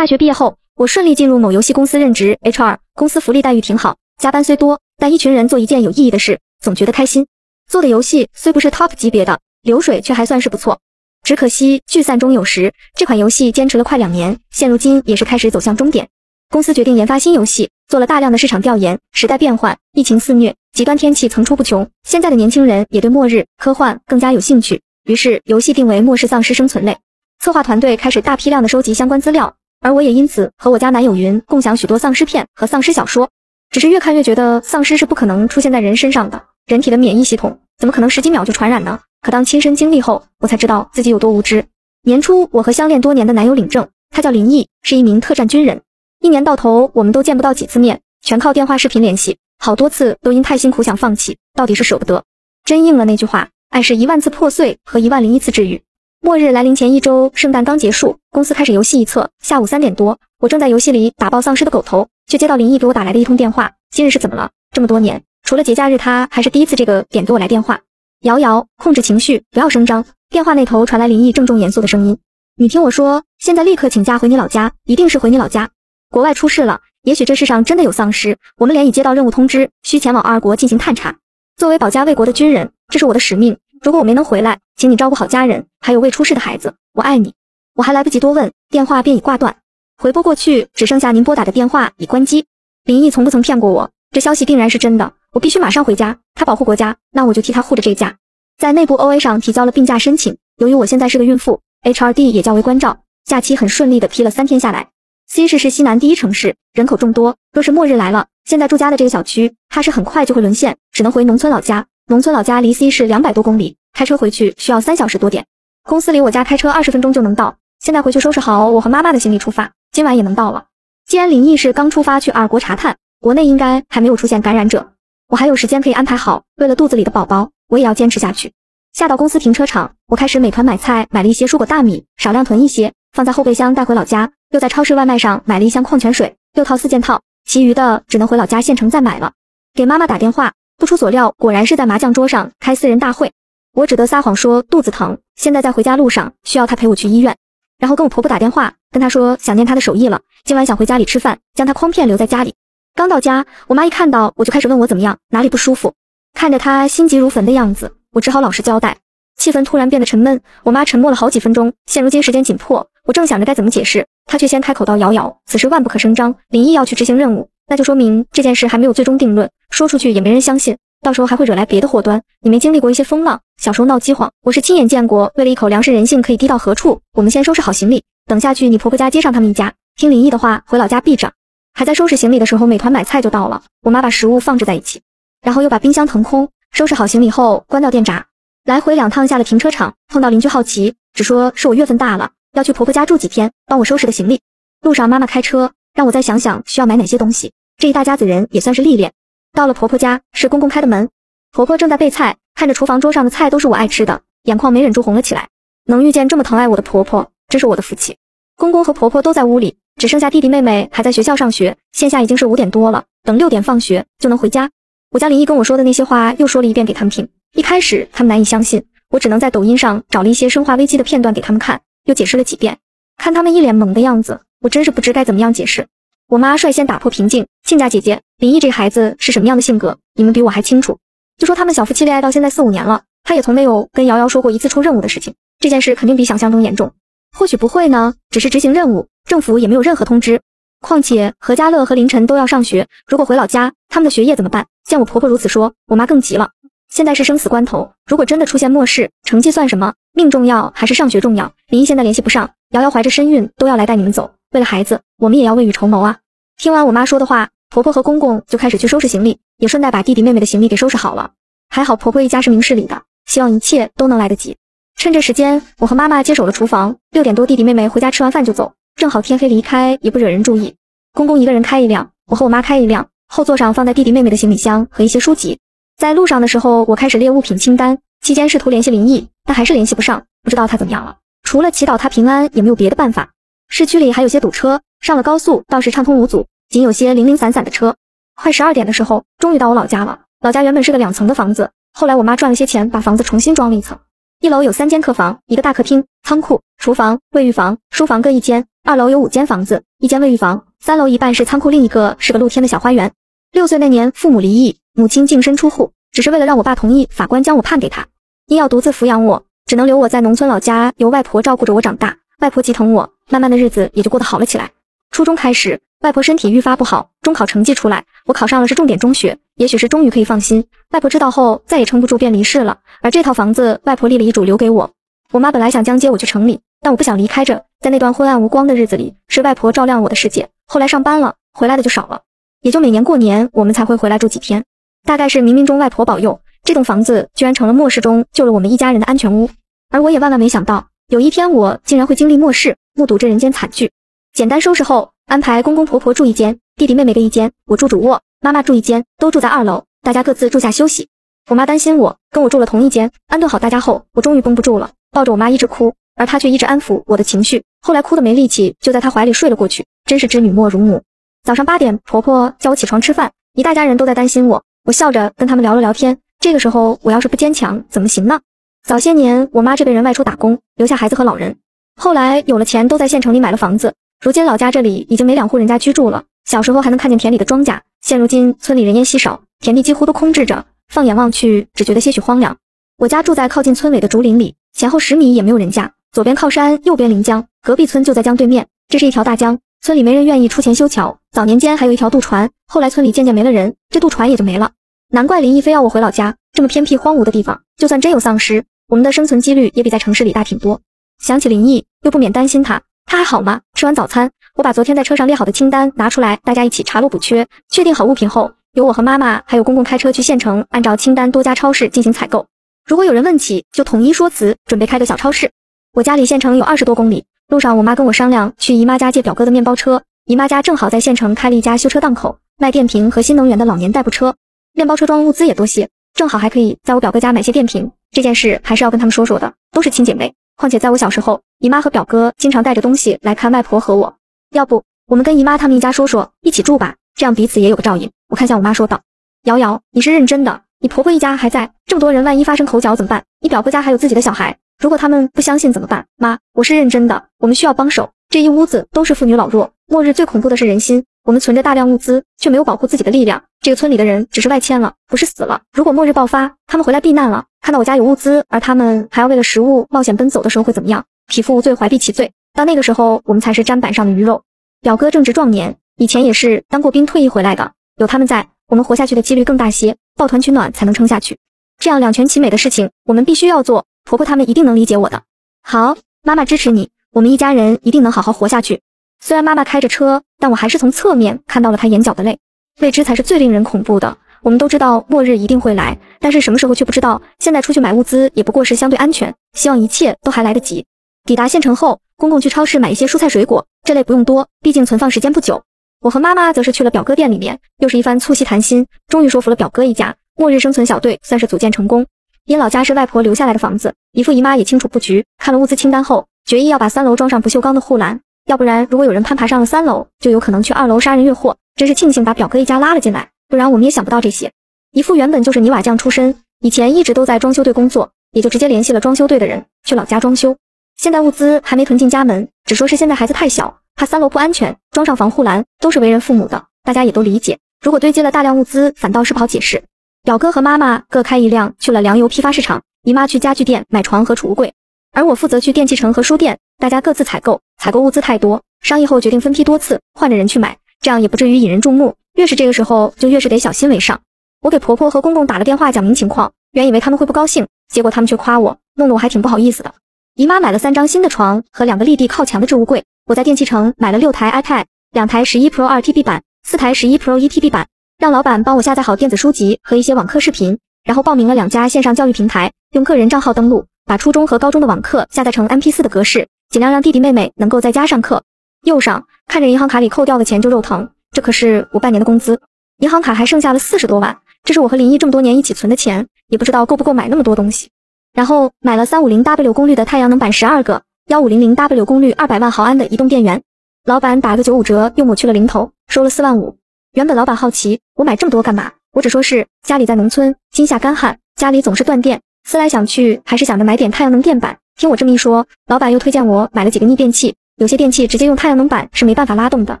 大学毕业后，我顺利进入某游戏公司任职 HR，公司福利待遇挺好，加班虽多，但一群人做一件有意义的事，总觉得开心。做的游戏虽不是 top 级别的，流水却还算是不错。只可惜聚散终有时，这款游戏坚持了快两年，现如今也是开始走向终点。公司决定研发新游戏，做了大量的市场调研。时代变换，疫情肆虐，极端天气层出不穷，现在的年轻人也对末日科幻更加有兴趣，于是游戏定为末世丧尸生存类。策划团队开始大批量的收集相关资料。而我也因此和我家男友云共享许多丧尸片和丧尸小说，只是越看越觉得丧尸是不可能出现在人身上的，人体的免疫系统怎么可能十几秒就传染呢？可当亲身经历后，我才知道自己有多无知。年初，我和相恋多年的男友领证，他叫林毅，是一名特战军人。一年到头，我们都见不到几次面，全靠电话视频联系，好多次都因太辛苦想放弃，到底是舍不得。真应了那句话，爱是一万次破碎和一万零一次治愈。末日来临前一周，圣诞刚结束，公司开始游戏一测。下午三点多，我正在游戏里打爆丧尸的狗头，却接到林毅给我打来的一通电话。今日是怎么了？这么多年，除了节假日，他还是第一次这个点给我来电话。瑶瑶，控制情绪，不要声张。电话那头传来林毅郑重严肃的声音：“你听我说，现在立刻请假回你老家，一定是回你老家。国外出事了，也许这世上真的有丧尸。我们连已接到任务通知，需前往二国进行探查。作为保家卫国的军人，这是我的使命。”如果我没能回来，请你照顾好家人，还有未出世的孩子。我爱你。我还来不及多问，电话便已挂断。回拨过去，只剩下您拨打的电话已关机。林毅从不曾骗过我，这消息定然是真的。我必须马上回家。他保护国家，那我就替他护着这家。在内部 OA 上提交了病假申请。由于我现在是个孕妇，HRD 也较为关照，假期很顺利的批了三天下来。C 市是西南第一城市，人口众多。若是末日来了，现在住家的这个小区，怕是很快就会沦陷，只能回农村老家。农村老家离 C 市两百多公里，开车回去需要三小时多点。公司离我家开车二十分钟就能到。现在回去收拾好我和妈妈的行李出发，今晚也能到了。既然林毅是刚出发去二国查探，国内应该还没有出现感染者，我还有时间可以安排好。为了肚子里的宝宝，我也要坚持下去。下到公司停车场，我开始美团买菜，买了一些蔬果大米，少量囤一些，放在后备箱带回老家。又在超市外卖上买了一箱矿泉水，六套四件套，其余的只能回老家县城再买了。给妈妈打电话。不出所料，果然是在麻将桌上开私人大会。我只得撒谎说肚子疼，现在在回家路上，需要他陪我去医院。然后跟我婆婆打电话，跟她说想念她的手艺了，今晚想回家里吃饭，将她诓骗留在家里。刚到家，我妈一看到我就开始问我怎么样，哪里不舒服。看着她心急如焚的样子，我只好老实交代。气氛突然变得沉闷，我妈沉默了好几分钟。现如今时间紧迫，我正想着该怎么解释，她却先开口道：“瑶瑶，此事万不可声张，林毅要去执行任务。”那就说明这件事还没有最终定论，说出去也没人相信，到时候还会惹来别的祸端。你没经历过一些风浪，小时候闹饥荒，我是亲眼见过。为了一口粮食，人性可以低到何处？我们先收拾好行李，等下去你婆婆家接上他们一家，听林毅的话，回老家避着。还在收拾行李的时候，美团买菜就到了。我妈把食物放置在一起，然后又把冰箱腾空。收拾好行李后，关掉电闸，来回两趟下了停车场，碰到邻居好奇，只说是我月份大了，要去婆婆家住几天，帮我收拾的行李。路上妈妈开车，让我再想想需要买哪些东西。这一大家子人也算是历练。到了婆婆家，是公公开的门。婆婆正在备菜，看着厨房桌上的菜都是我爱吃的，眼眶没忍住红了起来。能遇见这么疼爱我的婆婆，真是我的福气。公公和婆婆都在屋里，只剩下弟弟妹妹还在学校上学。线下已经是五点多了，等六点放学就能回家。我将林毅跟我说的那些话又说了一遍给他们听。一开始他们难以相信，我只能在抖音上找了一些生化危机的片段给他们看，又解释了几遍。看他们一脸懵的样子，我真是不知该怎么样解释。我妈率先打破平静，亲家姐姐，林毅这孩子是什么样的性格，你们比我还清楚。就说他们小夫妻恋爱到现在四五年了，他也从没有跟瑶瑶说过一次出任务的事情。这件事肯定比想象中严重。或许不会呢，只是执行任务，政府也没有任何通知。况且何家乐和凌晨都要上学，如果回老家，他们的学业怎么办？见我婆婆如此说，我妈更急了。现在是生死关头，如果真的出现末世，成绩算什么？命重要还是上学重要？林毅现在联系不上，瑶瑶怀着身孕，都要来带你们走。为了孩子，我们也要未雨绸缪啊！听完我妈说的话，婆婆和公公就开始去收拾行李，也顺带把弟弟妹妹的行李给收拾好了。还好婆婆一家是明事理的，希望一切都能来得及。趁这时间，我和妈妈接手了厨房。六点多，弟弟妹妹回家吃完饭就走，正好天黑离开也不惹人注意。公公一个人开一辆，我和我妈开一辆，后座上放在弟弟妹妹的行李箱和一些书籍。在路上的时候，我开始列物品清单，期间试图联系林毅，但还是联系不上，不知道他怎么样了。除了祈祷他平安，也没有别的办法。市区里还有些堵车，上了高速倒是畅通无阻，仅有些零零散散的车。快十二点的时候，终于到我老家了。老家原本是个两层的房子，后来我妈赚了些钱，把房子重新装了一层。一楼有三间客房，一个大客厅、仓库、厨房、卫浴房、书房各一间，二楼有五间房子，一间卫浴房，三楼一半是仓库，另一个是个露天的小花园。六岁那年，父母离异，母亲净身出户，只是为了让我爸同意法官将我判给他，因要独自抚养我，只能留我在农村老家，由外婆照顾着我长大。外婆极疼我，慢慢的日子也就过得好了起来。初中开始，外婆身体愈发不好，中考成绩出来，我考上了是重点中学，也许是终于可以放心。外婆知道后，再也撑不住，便离世了。而这套房子，外婆立了遗嘱留给我。我妈本来想将接我去城里，但我不想离开这，在那段昏暗无光的日子里，是外婆照亮我的世界。后来上班了，回来的就少了。也就每年过年，我们才会回来住几天。大概是冥冥中外婆保佑，这栋房子居然成了末世中救了我们一家人的安全屋。而我也万万没想到，有一天我竟然会经历末世，目睹这人间惨剧。简单收拾后，安排公公婆婆住一间，弟弟妹妹各一间，我住主卧，妈妈住一间，都住在二楼，大家各自住下休息。我妈担心我，跟我住了同一间，安顿好大家后，我终于绷不住了，抱着我妈一直哭，而她却一直安抚我的情绪。后来哭得没力气，就在她怀里睡了过去，真是知女莫如母。早上八点，婆婆叫我起床吃饭，一大家人都在担心我。我笑着跟他们聊了聊天。这个时候，我要是不坚强，怎么行呢？早些年，我妈这辈人外出打工，留下孩子和老人。后来有了钱，都在县城里买了房子。如今老家这里已经没两户人家居住了。小时候还能看见田里的庄稼，现如今村里人烟稀少，田地几乎都空置着。放眼望去，只觉得些许荒凉。我家住在靠近村尾的竹林里，前后十米也没有人家，左边靠山，右边临江，隔壁村就在江对面。这是一条大江。村里没人愿意出钱修桥，早年间还有一条渡船，后来村里渐渐没了人，这渡船也就没了。难怪林毅非要我回老家，这么偏僻荒芜的地方，就算真有丧尸，我们的生存几率也比在城市里大挺多。想起林毅，又不免担心他，他还好吗？吃完早餐，我把昨天在车上列好的清单拿出来，大家一起查漏补缺，确定好物品后，由我和妈妈还有公公开车去县城，按照清单多家超市进行采购。如果有人问起，就统一说辞，准备开个小超市。我家离县城有二十多公里。路上，我妈跟我商量去姨妈家借表哥的面包车。姨妈家正好在县城开了一家修车档口，卖电瓶和新能源的老年代步车。面包车装物资也多些，正好还可以在我表哥家买些电瓶。这件事还是要跟他们说说的，都是亲姐妹。况且在我小时候，姨妈和表哥经常带着东西来看外婆和我。要不我们跟姨妈他们一家说说，一起住吧，这样彼此也有个照应。我看向我妈说道：“瑶瑶，你是认真的？你婆婆一家还在，这么多人，万一发生口角怎么办？你表哥家还有自己的小孩。”如果他们不相信怎么办？妈，我是认真的，我们需要帮手。这一屋子都是妇女老弱，末日最恐怖的是人心。我们存着大量物资，却没有保护自己的力量。这个村里的人只是外迁了，不是死了。如果末日爆发，他们回来避难了，看到我家有物资，而他们还要为了食物冒险奔走的时候，会怎么样？匹夫无罪，怀璧其罪。到那个时候，我们才是砧板上的鱼肉。表哥正值壮年，以前也是当过兵退役回来的，有他们在，我们活下去的几率更大些。抱团取暖才能撑下去。这样两全其美的事情，我们必须要做。婆婆他们一定能理解我的。好，妈妈支持你，我们一家人一定能好好活下去。虽然妈妈开着车，但我还是从侧面看到了她眼角的泪。未知才是最令人恐怖的。我们都知道末日一定会来，但是什么时候却不知道。现在出去买物资也不过是相对安全，希望一切都还来得及。抵达县城后，公公去超市买一些蔬菜水果，这类不用多，毕竟存放时间不久。我和妈妈则是去了表哥店里面，又是一番促膝谈心，终于说服了表哥一家。末日生存小队算是组建成功。因老家是外婆留下来的房子，姨父姨妈也清楚布局。看了物资清单后，决意要把三楼装上不锈钢的护栏，要不然如果有人攀爬上了三楼，就有可能去二楼杀人越货。真是庆幸把表哥一家拉了进来，不然我们也想不到这些。姨父原本就是泥瓦匠出身，以前一直都在装修队工作，也就直接联系了装修队的人去老家装修。现在物资还没囤进家门，只说是现在孩子太小，怕三楼不安全，装上防护栏都是为人父母的，大家也都理解。如果堆积了大量物资，反倒是不好解释。表哥和妈妈各开一辆去了粮油批发市场，姨妈去家具店买床和储物柜，而我负责去电器城和书店，大家各自采购。采购物资太多，商议后决定分批多次换着人去买，这样也不至于引人注目。越是这个时候，就越是得小心为上。我给婆婆和公公打了电话，讲明情况，原以为他们会不高兴，结果他们却夸我，弄得我还挺不好意思的。姨妈买了三张新的床和两个立地靠墙的置物柜，我在电器城买了六台 iPad，两台十一 Pro 二 TB 版，四台十一 Pro 一 TB 版。让老板帮我下载好电子书籍和一些网课视频，然后报名了两家线上教育平台，用个人账号登录，把初中和高中的网课下载成 MP4 的格式，尽量让弟弟妹妹能够在家上课。右上看着银行卡里扣掉的钱就肉疼，这可是我半年的工资，银行卡还剩下了四十多万，这是我和林毅这么多年一起存的钱，也不知道够不够买那么多东西。然后买了三五零 W 功率的太阳能板十二个，幺五零零 W 功率二百万毫安的移动电源，老板打个九五折，又抹去了零头，收了四万五。原本老板好奇我买这么多干嘛，我只说是家里在农村，今夏干旱，家里总是断电。思来想去，还是想着买点太阳能电板。听我这么一说，老板又推荐我买了几个逆变器，有些电器直接用太阳能板是没办法拉动的。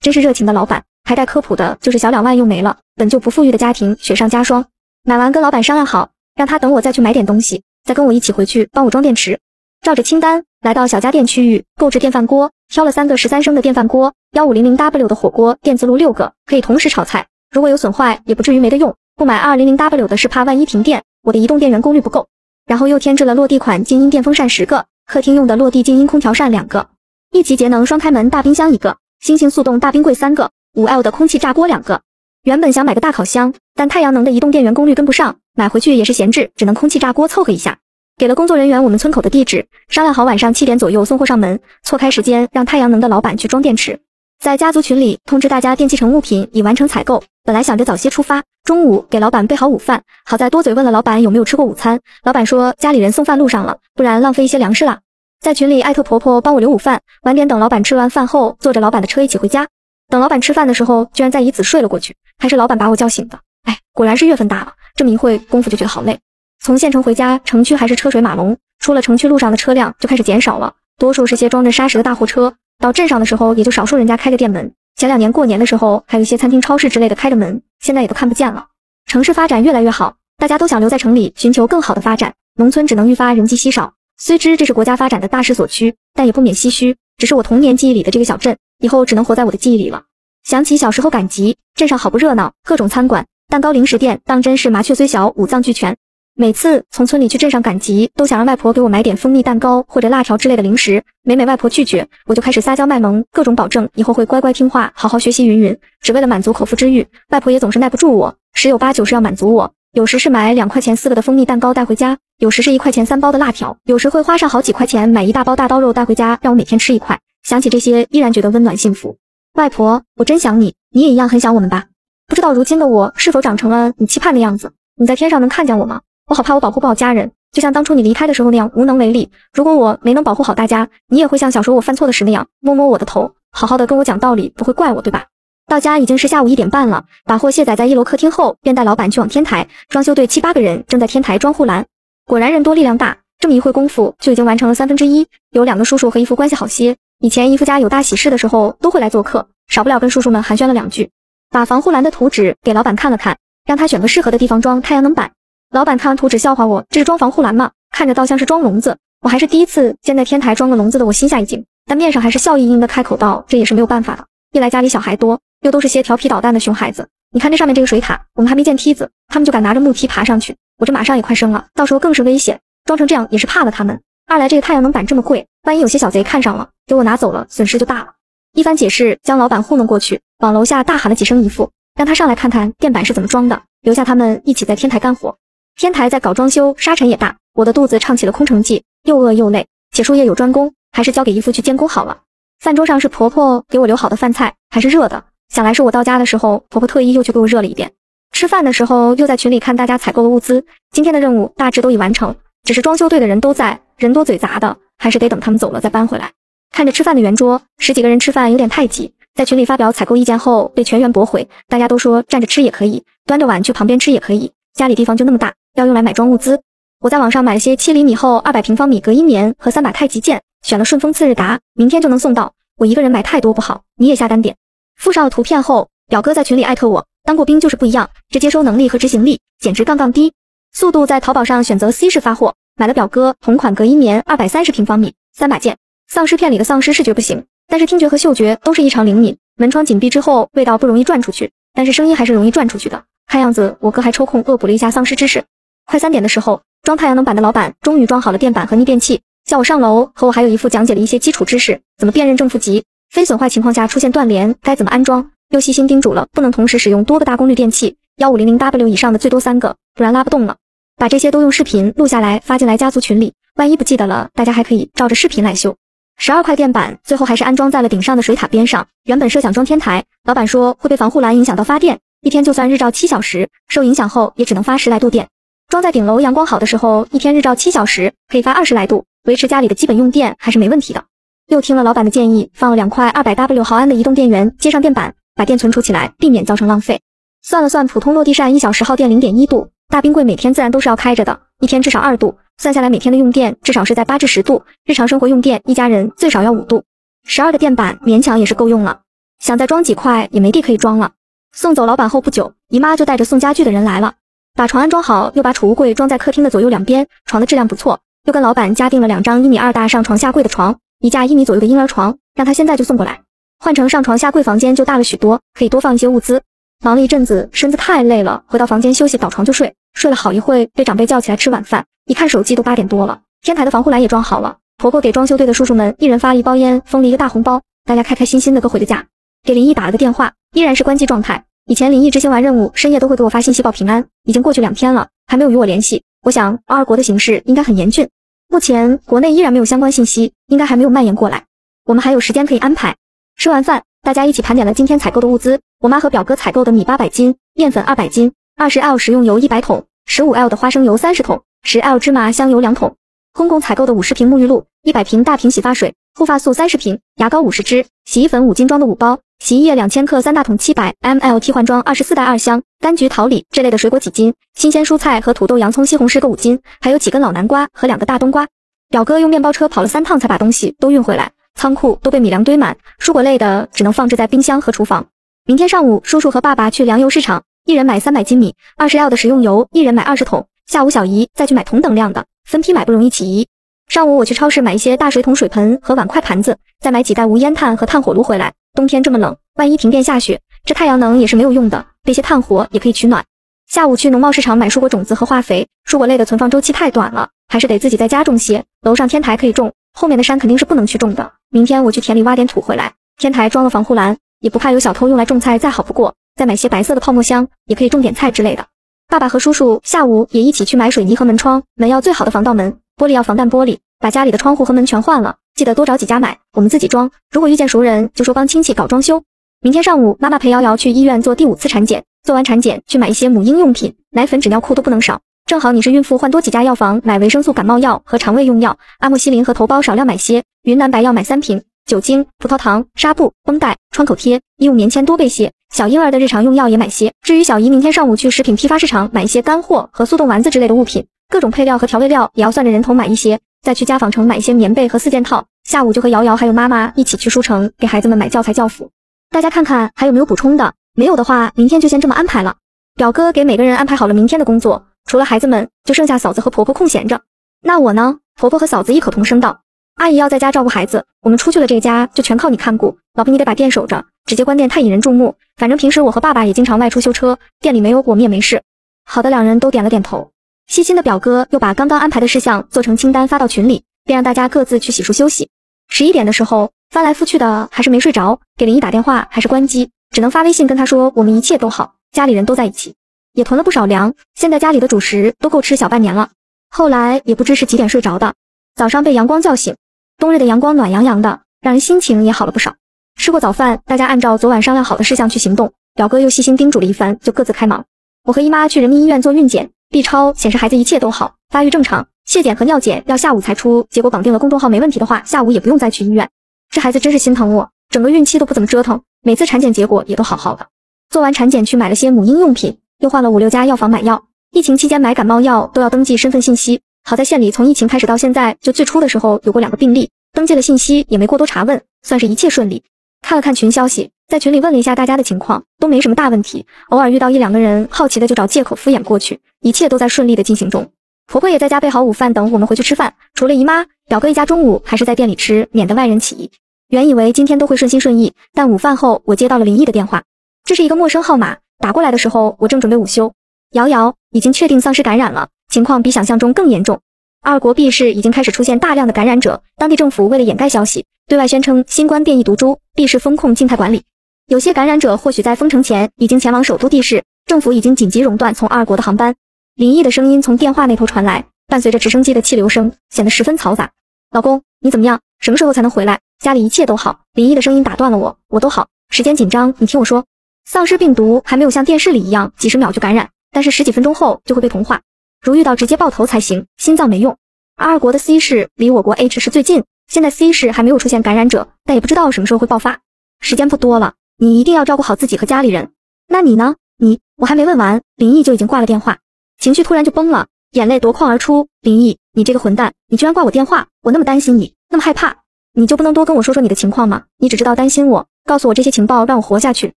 真是热情的老板，还带科普的，就是小两万又没了。本就不富裕的家庭，雪上加霜。买完跟老板商量好，让他等我再去买点东西，再跟我一起回去帮我装电池。照着清单来到小家电区域，购置电饭锅，挑了三个十三升的电饭锅，幺五零零 W 的火锅，电磁炉六个，可以同时炒菜。如果有损坏，也不至于没得用。不买二零零 W 的是怕万一停电，我的移动电源功率不够。然后又添置了落地款静音电风扇十个，客厅用的落地静音空调扇两个，一级节能双开门大冰箱一个，新型速冻大冰柜三个，五 L 的空气炸锅两个。原本想买个大烤箱，但太阳能的移动电源功率跟不上，买回去也是闲置，只能空气炸锅凑合一下。给了工作人员我们村口的地址，商量好晚上七点左右送货上门，错开时间让太阳能的老板去装电池。在家族群里通知大家电器城物品已完成采购，本来想着早些出发，中午给老板备好午饭。好在多嘴问了老板有没有吃过午餐，老板说家里人送饭路上了，不然浪费一些粮食了。在群里艾特婆婆帮我留午饭，晚点等老板吃完饭后，坐着老板的车一起回家。等老板吃饭的时候，居然在椅子睡了过去，还是老板把我叫醒的。哎，果然是月份大了，这么一会功夫就觉得好累。从县城回家，城区还是车水马龙，出了城区路上的车辆就开始减少了，多数是些装着砂石的大货车。到镇上的时候，也就少数人家开着店门。前两年过年的时候，还有一些餐厅、超市之类的开着门，现在也都看不见了。城市发展越来越好，大家都想留在城里，寻求更好的发展，农村只能愈发人迹稀少。虽知这是国家发展的大势所趋，但也不免唏嘘，只是我童年记忆里的这个小镇，以后只能活在我的记忆里了。想起小时候赶集，镇上好不热闹，各种餐馆、蛋糕、零食店，当真是麻雀虽小，五脏俱全。每次从村里去镇上赶集，都想让外婆给我买点蜂蜜蛋糕或者辣条之类的零食。每每外婆拒绝，我就开始撒娇卖萌，各种保证以后会乖乖听话，好好学习，云云。只为了满足口腹之欲，外婆也总是耐不住我，十有八九是要满足我。有时是买两块钱四个的蜂蜜蛋糕带回家，有时是一块钱三包的辣条，有时会花上好几块钱买一大包大刀肉带回家，让我每天吃一块。想起这些，依然觉得温暖幸福。外婆，我真想你，你也一样很想我们吧？不知道如今的我是否长成了你期盼的样子？你在天上能看见我吗？我好怕我保护不好家人，就像当初你离开的时候那样无能为力。如果我没能保护好大家，你也会像小时候我犯错的时那样摸摸我的头，好好的跟我讲道理，不会怪我对吧？到家已经是下午一点半了，把货卸载在一楼客厅后，便带老板去往天台。装修队七八个人正在天台装护栏，果然人多力量大，这么一会功夫就已经完成了三分之一。有两个叔叔和姨父关系好些。以前姨父家有大喜事的时候，都会来做客，少不了跟叔叔们寒暄了两句。把防护栏的图纸给老板看了看，让他选个适合的地方装太阳能板。老板看完图纸笑话我，这是装防护栏吗？看着倒像是装笼子。我还是第一次见在天台装个笼子的，我心下一惊，但面上还是笑盈盈的开口道：“这也是没有办法的。一来家里小孩多，又都是些调皮捣蛋的熊孩子。你看这上面这个水塔，我们还没建梯子，他们就敢拿着木梯爬上去。我这马上也快生了，到时候更是危险。装成这样也是怕了他们。二来这个太阳能板这么贵，万一有些小贼看上了。”给我拿走了，损失就大了。一番解释将老板糊弄过去，往楼下大喊了几声姨父，让他上来看看电板是怎么装的，留下他们一起在天台干活。天台在搞装修，沙尘也大，我的肚子唱起了空城计，又饿又累。且术业有专攻，还是交给姨父去监工好了。饭桌上是婆婆给我留好的饭菜，还是热的，想来是我到家的时候，婆婆特意又去给我热了一遍。吃饭的时候又在群里看大家采购的物资，今天的任务大致都已完成，只是装修队的人都在，人多嘴杂的，还是得等他们走了再搬回来。看着吃饭的圆桌，十几个人吃饭有点太挤。在群里发表采购意见后，被全员驳回。大家都说站着吃也可以，端着碗去旁边吃也可以。家里地方就那么大，要用来买装物资。我在网上买了些七厘米厚、二百平方米隔音棉和三把太极剑，选了顺丰次日达，明天就能送到。我一个人买太多不好，你也下单点。附上了图片后，表哥在群里艾特我，当过兵就是不一样，这接收能力和执行力简直杠杠低。速度在淘宝上选择 C 市发货，买了表哥同款隔音棉二百三十平方米，三把剑。丧尸片里的丧尸视觉不行，但是听觉和嗅觉都是异常灵敏。门窗紧闭之后，味道不容易转出去，但是声音还是容易转出去的。看样子我哥还抽空恶补了一下丧尸知识。快三点的时候，装太阳能板的老板终于装好了电板和逆变器，叫我上楼和我还有一副讲解了一些基础知识，怎么辨认正负极，非损坏情况下出现断联该怎么安装，又细心叮嘱了不能同时使用多个大功率电器，幺五零零 W 以上的最多三个，不然拉不动了。把这些都用视频录下来发进来家族群里，万一不记得了，大家还可以照着视频来修。十二块电板最后还是安装在了顶上的水塔边上。原本设想装天台，老板说会被防护栏影响到发电，一天就算日照七小时，受影响后也只能发十来度电。装在顶楼阳光好的时候，一天日照七小时可以发二十来度，维持家里的基本用电还是没问题的。又听了老板的建议，放了两块二百 W 毫安的移动电源，接上电板，把电存储起来，避免造成浪费。算了算，普通落地扇一小时耗电零点一度，大冰柜每天自然都是要开着的，一天至少二度。算下来，每天的用电至少是在八至十度。日常生活用电，一家人最少要五度。十二个电板勉强也是够用了，想再装几块也没地可以装了。送走老板后不久，姨妈就带着送家具的人来了，把床安装好，又把储物柜装在客厅的左右两边，床的质量不错，又跟老板加订了两张一米二大上床下柜的床，一架一米左右的婴儿床，让他现在就送过来。换成上床下柜房间就大了许多，可以多放一些物资。忙了一阵子，身子太累了，回到房间休息，倒床就睡。睡了好一会，被长辈叫起来吃晚饭。一看手机都八点多了。天台的防护栏也装好了，婆婆给装修队的叔叔们一人发了一包烟，封了一个大红包，大家开开心心的都回的家。给林毅打了个电话，依然是关机状态。以前林毅执行完任务，深夜都会给我发信息报平安，已经过去两天了，还没有与我联系。我想二国的形势应该很严峻，目前国内依然没有相关信息，应该还没有蔓延过来。我们还有时间可以安排。吃完饭。大家一起盘点了今天采购的物资。我妈和表哥采购的米八百斤，面粉二百斤，二十 L 食用油一百桶，十五 L 的花生油三十桶，十 L 芝麻香油两桶。公公采购的五十瓶沐浴露，一百瓶大瓶洗发水，护发素三十瓶，牙膏五十支，洗衣粉五斤装的五包，洗衣液两千克三大桶七百 ml 替换装二十四袋二箱，柑橘桃李这类的水果几斤，新鲜蔬菜和土豆洋葱西红柿各五斤，还有几根老南瓜和两个大冬瓜。表哥用面包车跑了三趟才把东西都运回来。仓库都被米粮堆满，蔬果类的只能放置在冰箱和厨房。明天上午，叔叔和爸爸去粮油市场，一人买三百斤米，二十 L 的食用油，一人买二十桶。下午，小姨再去买同等量的，分批买不容易起疑。上午，我去超市买一些大水桶、水盆和碗筷、盘子，再买几袋无烟炭和炭火炉回来。冬天这么冷，万一停电下雪，这太阳能也是没有用的，备些炭火也可以取暖。下午去农贸市场买蔬果种子和化肥，蔬果类的存放周期太短了，还是得自己在家种些。楼上天台可以种，后面的山肯定是不能去种的。明天我去田里挖点土回来，天台装了防护栏，也不怕有小偷用来种菜，再好不过。再买些白色的泡沫箱，也可以种点菜之类的。爸爸和叔叔下午也一起去买水泥和门窗，门要最好的防盗门，玻璃要防弹玻璃，把家里的窗户和门全换了。记得多找几家买，我们自己装。如果遇见熟人，就说帮亲戚搞装修。明天上午，妈妈陪瑶瑶去医院做第五次产检，做完产检去买一些母婴用品，奶粉、纸尿裤都不能少。正好你是孕妇，换多几家药房买维生素、感冒药和肠胃用药，阿莫西林和头孢少量买些，云南白药买三瓶，酒精、葡萄糖、纱布、绷带、创口贴、医用棉签多备些，小婴儿的日常用药也买些。至于小姨，明天上午去食品批发市场买一些干货和速冻丸子之类的物品，各种配料和调味料也要算着人头买一些。再去家纺城买一些棉被和四件套。下午就和瑶瑶还有妈妈一起去书城给孩子们买教材教辅。大家看看还有没有补充的，没有的话，明天就先这么安排了。表哥给每个人安排好了明天的工作。除了孩子们，就剩下嫂子和婆婆空闲着。那我呢？婆婆和嫂子异口同声道：“阿姨要在家照顾孩子，我们出去了，这家就全靠你看顾。老婆，你得把店守着，直接关店太引人注目。反正平时我和爸爸也经常外出修车，店里没有我们也没事。”好的，两人都点了点头。细心的表哥又把刚刚安排的事项做成清单发到群里，便让大家各自去洗漱休息。十一点的时候，翻来覆去的还是没睡着，给林毅打电话还是关机，只能发微信跟他说我们一切都好，家里人都在一起。也囤了不少粮，现在家里的主食都够吃小半年了。后来也不知是几点睡着的，早上被阳光叫醒，冬日的阳光暖洋洋的，让人心情也好了不少。吃过早饭，大家按照昨晚商量好的事项去行动。表哥又细心叮嘱了一番，就各自开忙。我和姨妈去人民医院做孕检，B 超显示孩子一切都好，发育正常。血检和尿检要下午才出，结果绑定了公众号没问题的话，下午也不用再去医院。这孩子真是心疼我，整个孕期都不怎么折腾，每次产检结果也都好好的。做完产检去买了些母婴用品。又换了五六家药房买药，疫情期间买感冒药都要登记身份信息。好在县里从疫情开始到现在，就最初的时候有过两个病例，登记了信息也没过多查问，算是一切顺利。看了看群消息，在群里问了一下大家的情况，都没什么大问题。偶尔遇到一两个人好奇的，就找借口敷衍过去，一切都在顺利的进行中。婆婆也在家备好午饭，等我们回去吃饭。除了姨妈、表哥一家中午还是在店里吃，免得外人起疑。原以为今天都会顺心顺意，但午饭后我接到了林毅的电话，这是一个陌生号码。打过来的时候，我正准备午休。瑶瑶已经确定丧尸感染了，情况比想象中更严重。二国 B 市已经开始出现大量的感染者，当地政府为了掩盖消息，对外宣称新冠变异毒株，B 市封控静态管理。有些感染者或许在封城前已经前往首都 D 市，政府已经紧急熔断从二国的航班。林毅的声音从电话那头传来，伴随着直升机的气流声，显得十分嘈杂。老公，你怎么样？什么时候才能回来？家里一切都好。林毅的声音打断了我，我都好。时间紧张，你听我说。丧尸病毒还没有像电视里一样几十秒就感染，但是十几分钟后就会被同化。如遇到直接爆头才行，心脏没用。二国的 C 市离我国 H 市最近，现在 C 市还没有出现感染者，但也不知道什么时候会爆发。时间不多了，你一定要照顾好自己和家里人。那你呢？你我还没问完，林毅就已经挂了电话，情绪突然就崩了，眼泪夺眶而出。林毅，你这个混蛋，你居然挂我电话，我那么担心你，那么害怕。你就不能多跟我说说你的情况吗？你只知道担心我，告诉我这些情报让我活下去，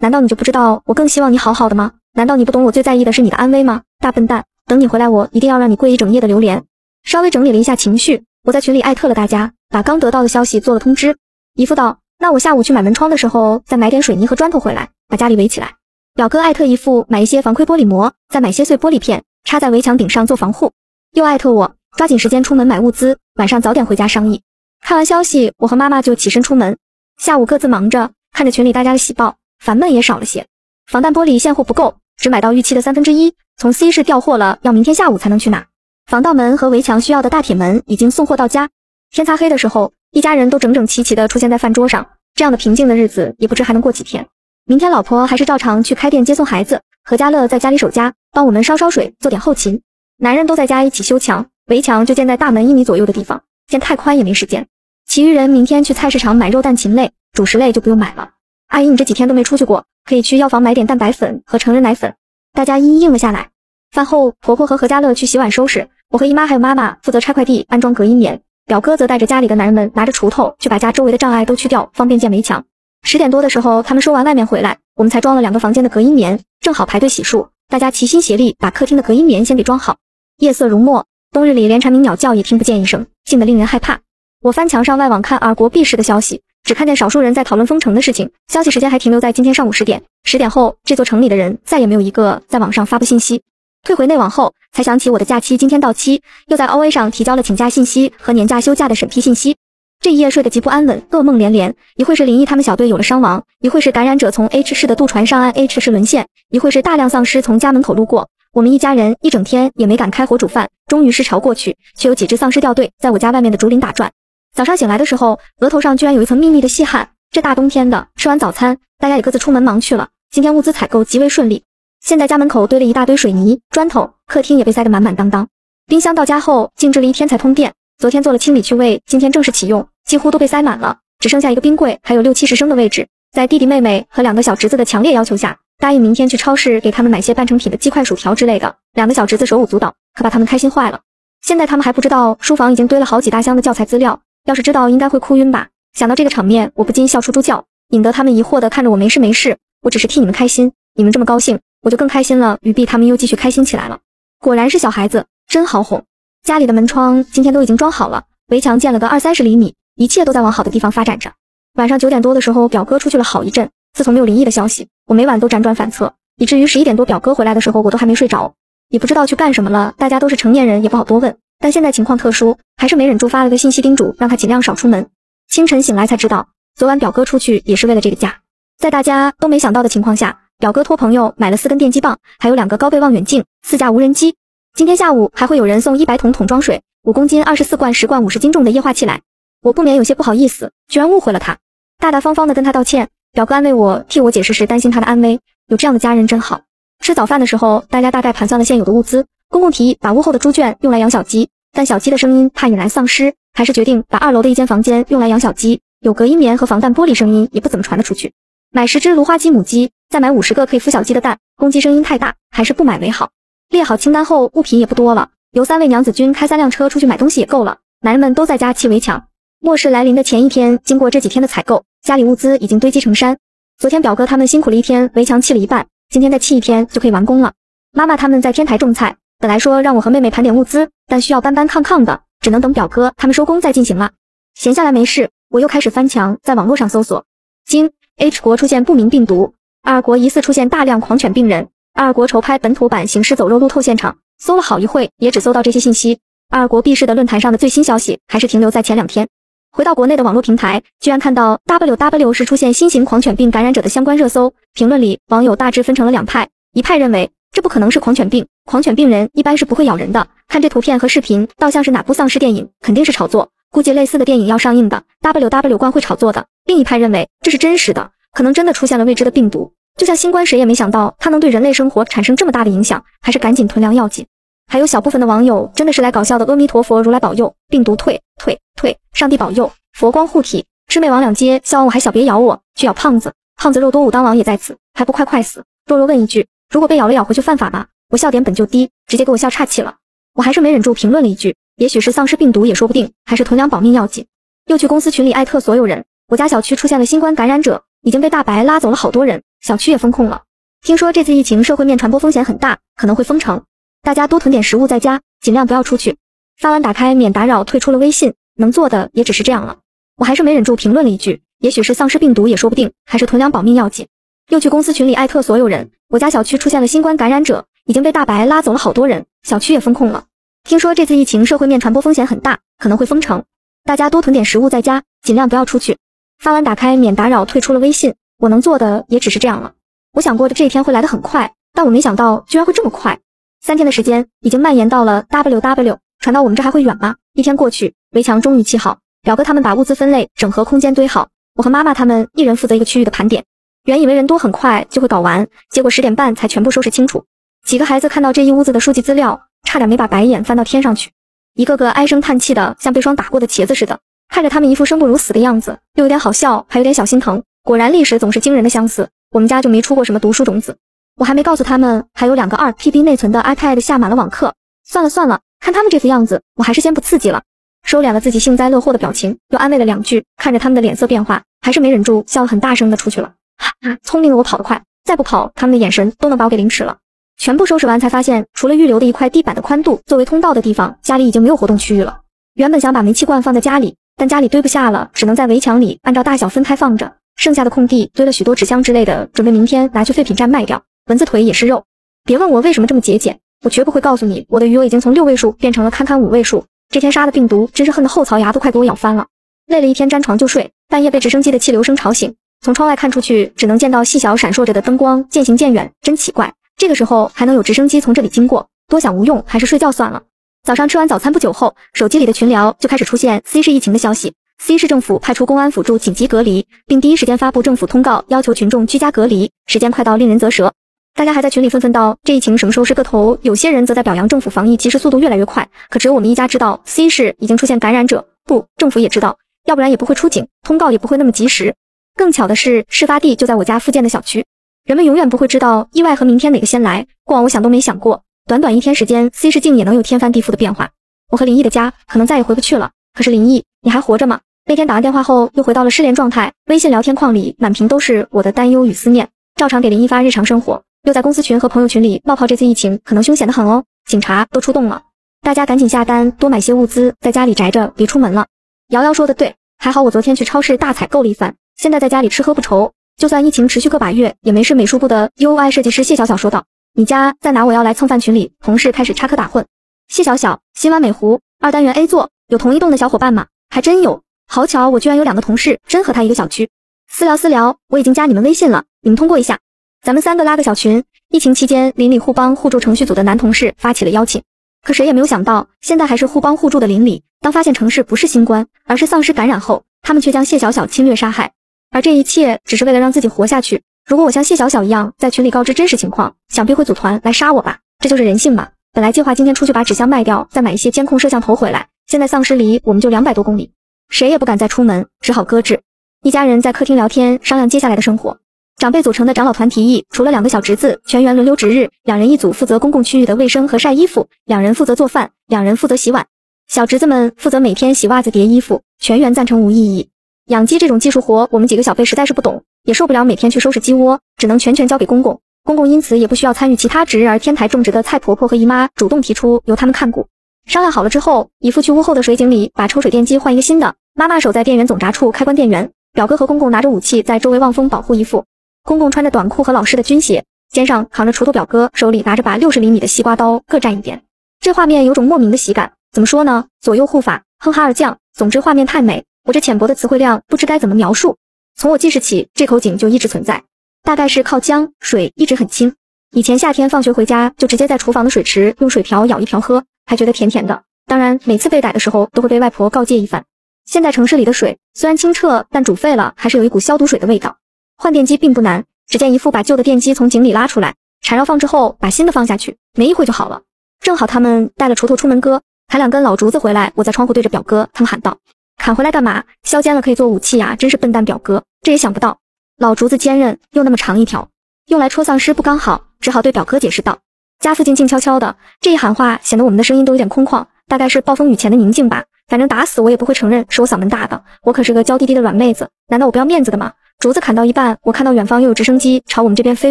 难道你就不知道我更希望你好好的吗？难道你不懂我最在意的是你的安危吗？大笨蛋，等你回来，我一定要让你跪一整夜的榴莲。稍微整理了一下情绪，我在群里艾特了大家，把刚得到的消息做了通知。姨父道：“那我下午去买门窗的时候，再买点水泥和砖头回来，把家里围起来。”表哥艾特姨父买一些防窥玻璃膜，再买些碎玻璃片，插在围墙顶上做防护。又艾特我抓紧时间出门买物资，晚上早点回家商议。看完消息，我和妈妈就起身出门。下午各自忙着，看着群里大家的喜报，烦闷也少了些。防弹玻璃现货不够，只买到预期的三分之一，从 C 市调货了，要明天下午才能去拿。防盗门和围墙需要的大铁门已经送货到家。天擦黑的时候，一家人都整整齐齐的出现在饭桌上。这样的平静的日子也不知还能过几天。明天老婆还是照常去开店接送孩子，何家乐在家里守家，帮我们烧烧水，做点后勤。男人都在家一起修墙，围墙就建在大门一米左右的地方，建太宽也没时间。其余人明天去菜市场买肉蛋禽类，主食类就不用买了。阿姨，你这几天都没出去过，可以去药房买点蛋白粉和成人奶粉。大家一一应了下来。饭后，婆婆和何家乐去洗碗收拾，我和姨妈还有妈妈负责拆快递、安装隔音棉，表哥则带着家里的男人们拿着锄头去把家周围的障碍都去掉，方便建围墙。十点多的时候，他们收完外面回来，我们才装了两个房间的隔音棉，正好排队洗漱，大家齐心协力把客厅的隔音棉先给装好。夜色如墨，冬日里连蝉鸣鸟叫也听不见一声，静得令人害怕。我翻墙上外网看尔国 B 市的消息，只看见少数人在讨论封城的事情，消息时间还停留在今天上午十点。十点后，这座城里的人再也没有一个在网上发布信息。退回内网后，才想起我的假期今天到期，又在 OA 上提交了请假信息和年假休假的审批信息。这一夜睡得极不安稳，噩梦连连。一会是林毅他们小队有了伤亡，一会是感染者从 H 市的渡船上岸，H 市沦陷，一会是大量丧尸从家门口路过。我们一家人一整天也没敢开火煮饭，终于是潮过去，却有几只丧尸掉队，在我家外面的竹林打转。早上醒来的时候，额头上居然有一层密密的细汗。这大冬天的，吃完早餐，大家也各自出门忙去了。今天物资采购极为顺利。现在家门口堆了一大堆水泥砖头，客厅也被塞得满满当当。冰箱到家后静置了一天才通电，昨天做了清理去味，今天正式启用，几乎都被塞满了，只剩下一个冰柜，还有六七十升的位置。在弟弟妹妹和两个小侄子的强烈要求下，答应明天去超市给他们买些半成品的鸡块、薯条之类的。两个小侄子手舞足蹈，可把他们开心坏了。现在他们还不知道书房已经堆了好几大箱的教材资料。要是知道，应该会哭晕吧。想到这个场面，我不禁笑出猪叫，引得他们疑惑的看着我。没事没事，我只是替你们开心，你们这么高兴，我就更开心了。于碧他们又继续开心起来了。果然是小孩子，真好哄。家里的门窗今天都已经装好了，围墙建了个二三十厘米，一切都在往好的地方发展着。晚上九点多的时候，表哥出去了好一阵。自从没有林毅的消息，我每晚都辗转反侧，以至于十一点多表哥回来的时候，我都还没睡着，也不知道去干什么了。大家都是成年人，也不好多问。但现在情况特殊，还是没忍住发了个信息叮嘱，让他尽量少出门。清晨醒来才知道，昨晚表哥出去也是为了这个家。在大家都没想到的情况下，表哥托朋友买了四根电击棒，还有两个高倍望远镜，四架无人机。今天下午还会有人送一百桶桶装水，五公斤、二十四罐、十罐、五十斤重的液化气来。我不免有些不好意思，居然误会了他，大大方方的跟他道歉。表哥安慰我，替我解释时担心他的安危，有这样的家人真好。吃早饭的时候，大家大概盘算了现有的物资。公公提议把屋后的猪圈用来养小鸡，但小鸡的声音怕引来丧尸，还是决定把二楼的一间房间用来养小鸡，有隔音棉和防弹玻璃，声音也不怎么传得出去。买十只芦花鸡母鸡，再买五十个可以孵小鸡的蛋，公鸡声音太大，还是不买为好。列好清单后，物品也不多了，由三位娘子军开三辆车出去买东西也够了。男人们都在家砌围墙。末世来临的前一天，经过这几天的采购，家里物资已经堆积成山。昨天表哥他们辛苦了一天，围墙砌了一半，今天再砌一天就可以完工了。妈妈他们在天台种菜。本来说让我和妹妹盘点物资，但需要搬搬抗抗的，只能等表哥他们收工再进行了。闲下来没事，我又开始翻墙，在网络上搜索。经 H 国出现不明病毒，二国疑似出现大量狂犬病人。二国筹拍本土版行尸走肉路透现场，搜了好一会，也只搜到这些信息。二国 B 市的论坛上的最新消息还是停留在前两天。回到国内的网络平台，居然看到 WW 是出现新型狂犬病感染者的相关热搜。评论里网友大致分成了两派，一派认为。这不可能是狂犬病，狂犬病人一般是不会咬人的。看这图片和视频，倒像是哪部丧尸电影，肯定是炒作。估计类似的电影要上映的，W W 官会炒作的。另一派认为这是真实的，可能真的出现了未知的病毒，就像新冠，谁也没想到它能对人类生活产生这么大的影响，还是赶紧囤粮要紧。还有小部分的网友真的是来搞笑的，阿弥陀佛，如来保佑，病毒退退退，上帝保佑，佛光护体。魑魅魍魉皆消我还小别咬我，去咬胖子，胖子肉多，武当王也在此，还不快快死？弱弱问一句。如果被咬了咬回去犯法吗？我笑点本就低，直接给我笑岔气了。我还是没忍住评论了一句：也许是丧尸病毒也说不定，还是囤粮保命要紧。又去公司群里艾特所有人，我家小区出现了新冠感染者，已经被大白拉走了好多人，小区也封控了。听说这次疫情社会面传播风险很大，可能会封城，大家多囤点食物在家，尽量不要出去。发完打开免打扰，退出了微信，能做的也只是这样了。我还是没忍住评论了一句，也许是丧尸病毒也说不定，还是囤粮保命要紧。又去公司群里艾特所有人，我家小区出现了新冠感染者，已经被大白拉走了好多人，小区也封控了。听说这次疫情社会面传播风险很大，可能会封城，大家多囤点食物在家，尽量不要出去。发完打开免打扰，退出了微信。我能做的也只是这样了。我想过的这一天会来得很快，但我没想到居然会这么快。三天的时间已经蔓延到了 W W，传到我们这还会远吗？一天过去，围墙终于砌好，表哥他们把物资分类、整合空间堆好，我和妈妈他们一人负责一个区域的盘点。原以为人多很快就会搞完，结果十点半才全部收拾清楚。几个孩子看到这一屋子的书籍资料。差点没把白眼翻到天上去，一个个唉声叹气的，像被霜打过的茄子似的，看着他们一副生不如死的样子，又有点好笑，还有点小心疼。果然历史总是惊人的相似，我们家就没出过什么读书种子。我还没告诉他们，还有两个二 TB 内存的 iPad 下满了网课。算了算了，看他们这副样子，我还是先不刺激了。收敛了自己幸灾乐祸的表情，又安慰了两句，看着他们的脸色变化，还是没忍住笑了很大声的出去了。哈哈，聪明的我跑得快，再不跑，他们的眼神都能把我给凌迟了。全部收拾完，才发现除了预留的一块地板的宽度作为通道的地方，家里已经没有活动区域了。原本想把煤气罐放在家里，但家里堆不下了，只能在围墙里按照大小分开放着。剩下的空地堆了许多纸箱之类的，准备明天拿去废品站卖掉。蚊子腿也是肉，别问我为什么这么节俭，我绝不会告诉你，我的余额已经从六位数变成了堪堪五位数。这天杀的病毒真是恨得后槽牙都快给我咬翻了。累了一天，沾床就睡，半夜被直升机的气流声吵醒，从窗外看出去，只能见到细小闪烁着的灯光渐行渐远，真奇怪。这个时候还能有直升机从这里经过，多想无用，还是睡觉算了。早上吃完早餐不久后，手机里的群聊就开始出现 C 市疫情的消息。C 市政府派出公安辅助紧急隔离，并第一时间发布政府通告，要求群众居家隔离。时间快到令人啧舌，大家还在群里纷纷道这疫情什么时候是个头？有些人则在表扬政府防疫及时速度越来越快。可只有我们一家知道 C 市已经出现感染者，不，政府也知道，要不然也不会出警，通告也不会那么及时。更巧的是，事发地就在我家附近的小区。人们永远不会知道意外和明天哪个先来。过往我想都没想过，短短一天时间，C 市竟也能有天翻地覆的变化。我和林毅的家可能再也回不去了。可是林毅，你还活着吗？那天打完电话后，又回到了失联状态。微信聊天框里满屏都是我的担忧与思念。照常给林毅发日常生活，又在公司群和朋友群里冒泡。这次疫情可能凶险的很哦，警察都出动了，大家赶紧下单，多买些物资，在家里宅着，别出门了。瑶瑶说的对，还好我昨天去超市大采购了一番，现在在家里吃喝不愁。就算疫情持续个把月，也没事。美术部的 UI 设计师谢小小说道：“你家在哪？我要来蹭饭。”群里同事开始插科打诨。谢小小，新完美湖二单元 A 座，有同一栋的小伙伴吗？还真有，好巧，我居然有两个同事，真和他一个小区。私聊私聊，我已经加你们微信了，你们通过一下，咱们三个拉个小群。疫情期间，邻里互帮互助程序组的男同事发起了邀请，可谁也没有想到，现在还是互帮互助的邻里，当发现城市不是新冠，而是丧尸感染后，他们却将谢小小侵略杀害。而这一切只是为了让自己活下去。如果我像谢小小一样在群里告知真实情况，想必会组团来杀我吧？这就是人性嘛。本来计划今天出去把纸箱卖掉，再买一些监控摄像头回来。现在丧尸离我们就两百多公里，谁也不敢再出门，只好搁置。一家人在客厅聊天，商量接下来的生活。长辈组成的长老团提议，除了两个小侄子，全员轮流值日，两人一组负责公共区域的卫生和晒衣服，两人负责做饭，两人负责洗碗。小侄子们负责每天洗袜子、叠衣服。全员赞成无异议。养鸡这种技术活，我们几个小辈实在是不懂，也受不了每天去收拾鸡窝，只能全权交给公公。公公因此也不需要参与其他值日，而天台种植的蔡，婆婆和姨妈主动提出由他们看顾。商量好了之后，姨父去屋后的水井里把抽水电机换一个新的，妈妈守在电源总闸处开关电源，表哥和公公拿着武器在周围望风保护姨父。公公穿着短裤和老式的军鞋，肩上扛着锄头，表哥手里拿着把六十厘米的西瓜刀，各站一边。这画面有种莫名的喜感，怎么说呢？左右护法，哼哈二将，总之画面太美。我这浅薄的词汇量不知该怎么描述。从我记事起，这口井就一直存在，大概是靠江水一直很清。以前夏天放学回家，就直接在厨房的水池用水瓢舀一瓢喝，还觉得甜甜的。当然，每次被逮的时候都会被外婆告诫一番。现在城市里的水虽然清澈，但煮沸了还是有一股消毒水的味道。换电机并不难，只见姨父把旧的电机从井里拉出来，缠绕放置后，把新的放下去，没一会就好了。正好他们带了锄头出门割，砍两根老竹子回来，我在窗户对着表哥他们喊道。砍回来干嘛？削尖了可以做武器呀！真是笨蛋表哥，这也想不到。老竹子坚韧又那么长一条，用来戳丧尸不刚好？只好对表哥解释道。家附近静悄悄的，这一喊话显得我们的声音都有点空旷，大概是暴风雨前的宁静吧。反正打死我也不会承认是我嗓门大的，我可是个娇滴滴的软妹子，难道我不要面子的吗？竹子砍到一半，我看到远方又有直升机朝我们这边飞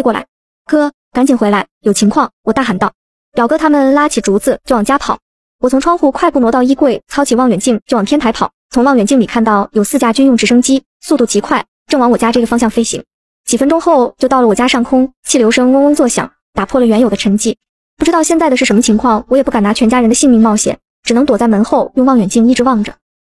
过来，哥，赶紧回来，有情况！我大喊道。表哥他们拉起竹子就往家跑，我从窗户快步挪到衣柜，操起望远镜就往天台跑。从望远镜里看到有四架军用直升机，速度极快，正往我家这个方向飞行。几分钟后就到了我家上空，气流声嗡嗡作响，打破了原有的沉寂。不知道现在的是什么情况，我也不敢拿全家人的性命冒险，只能躲在门后用望远镜一直望着。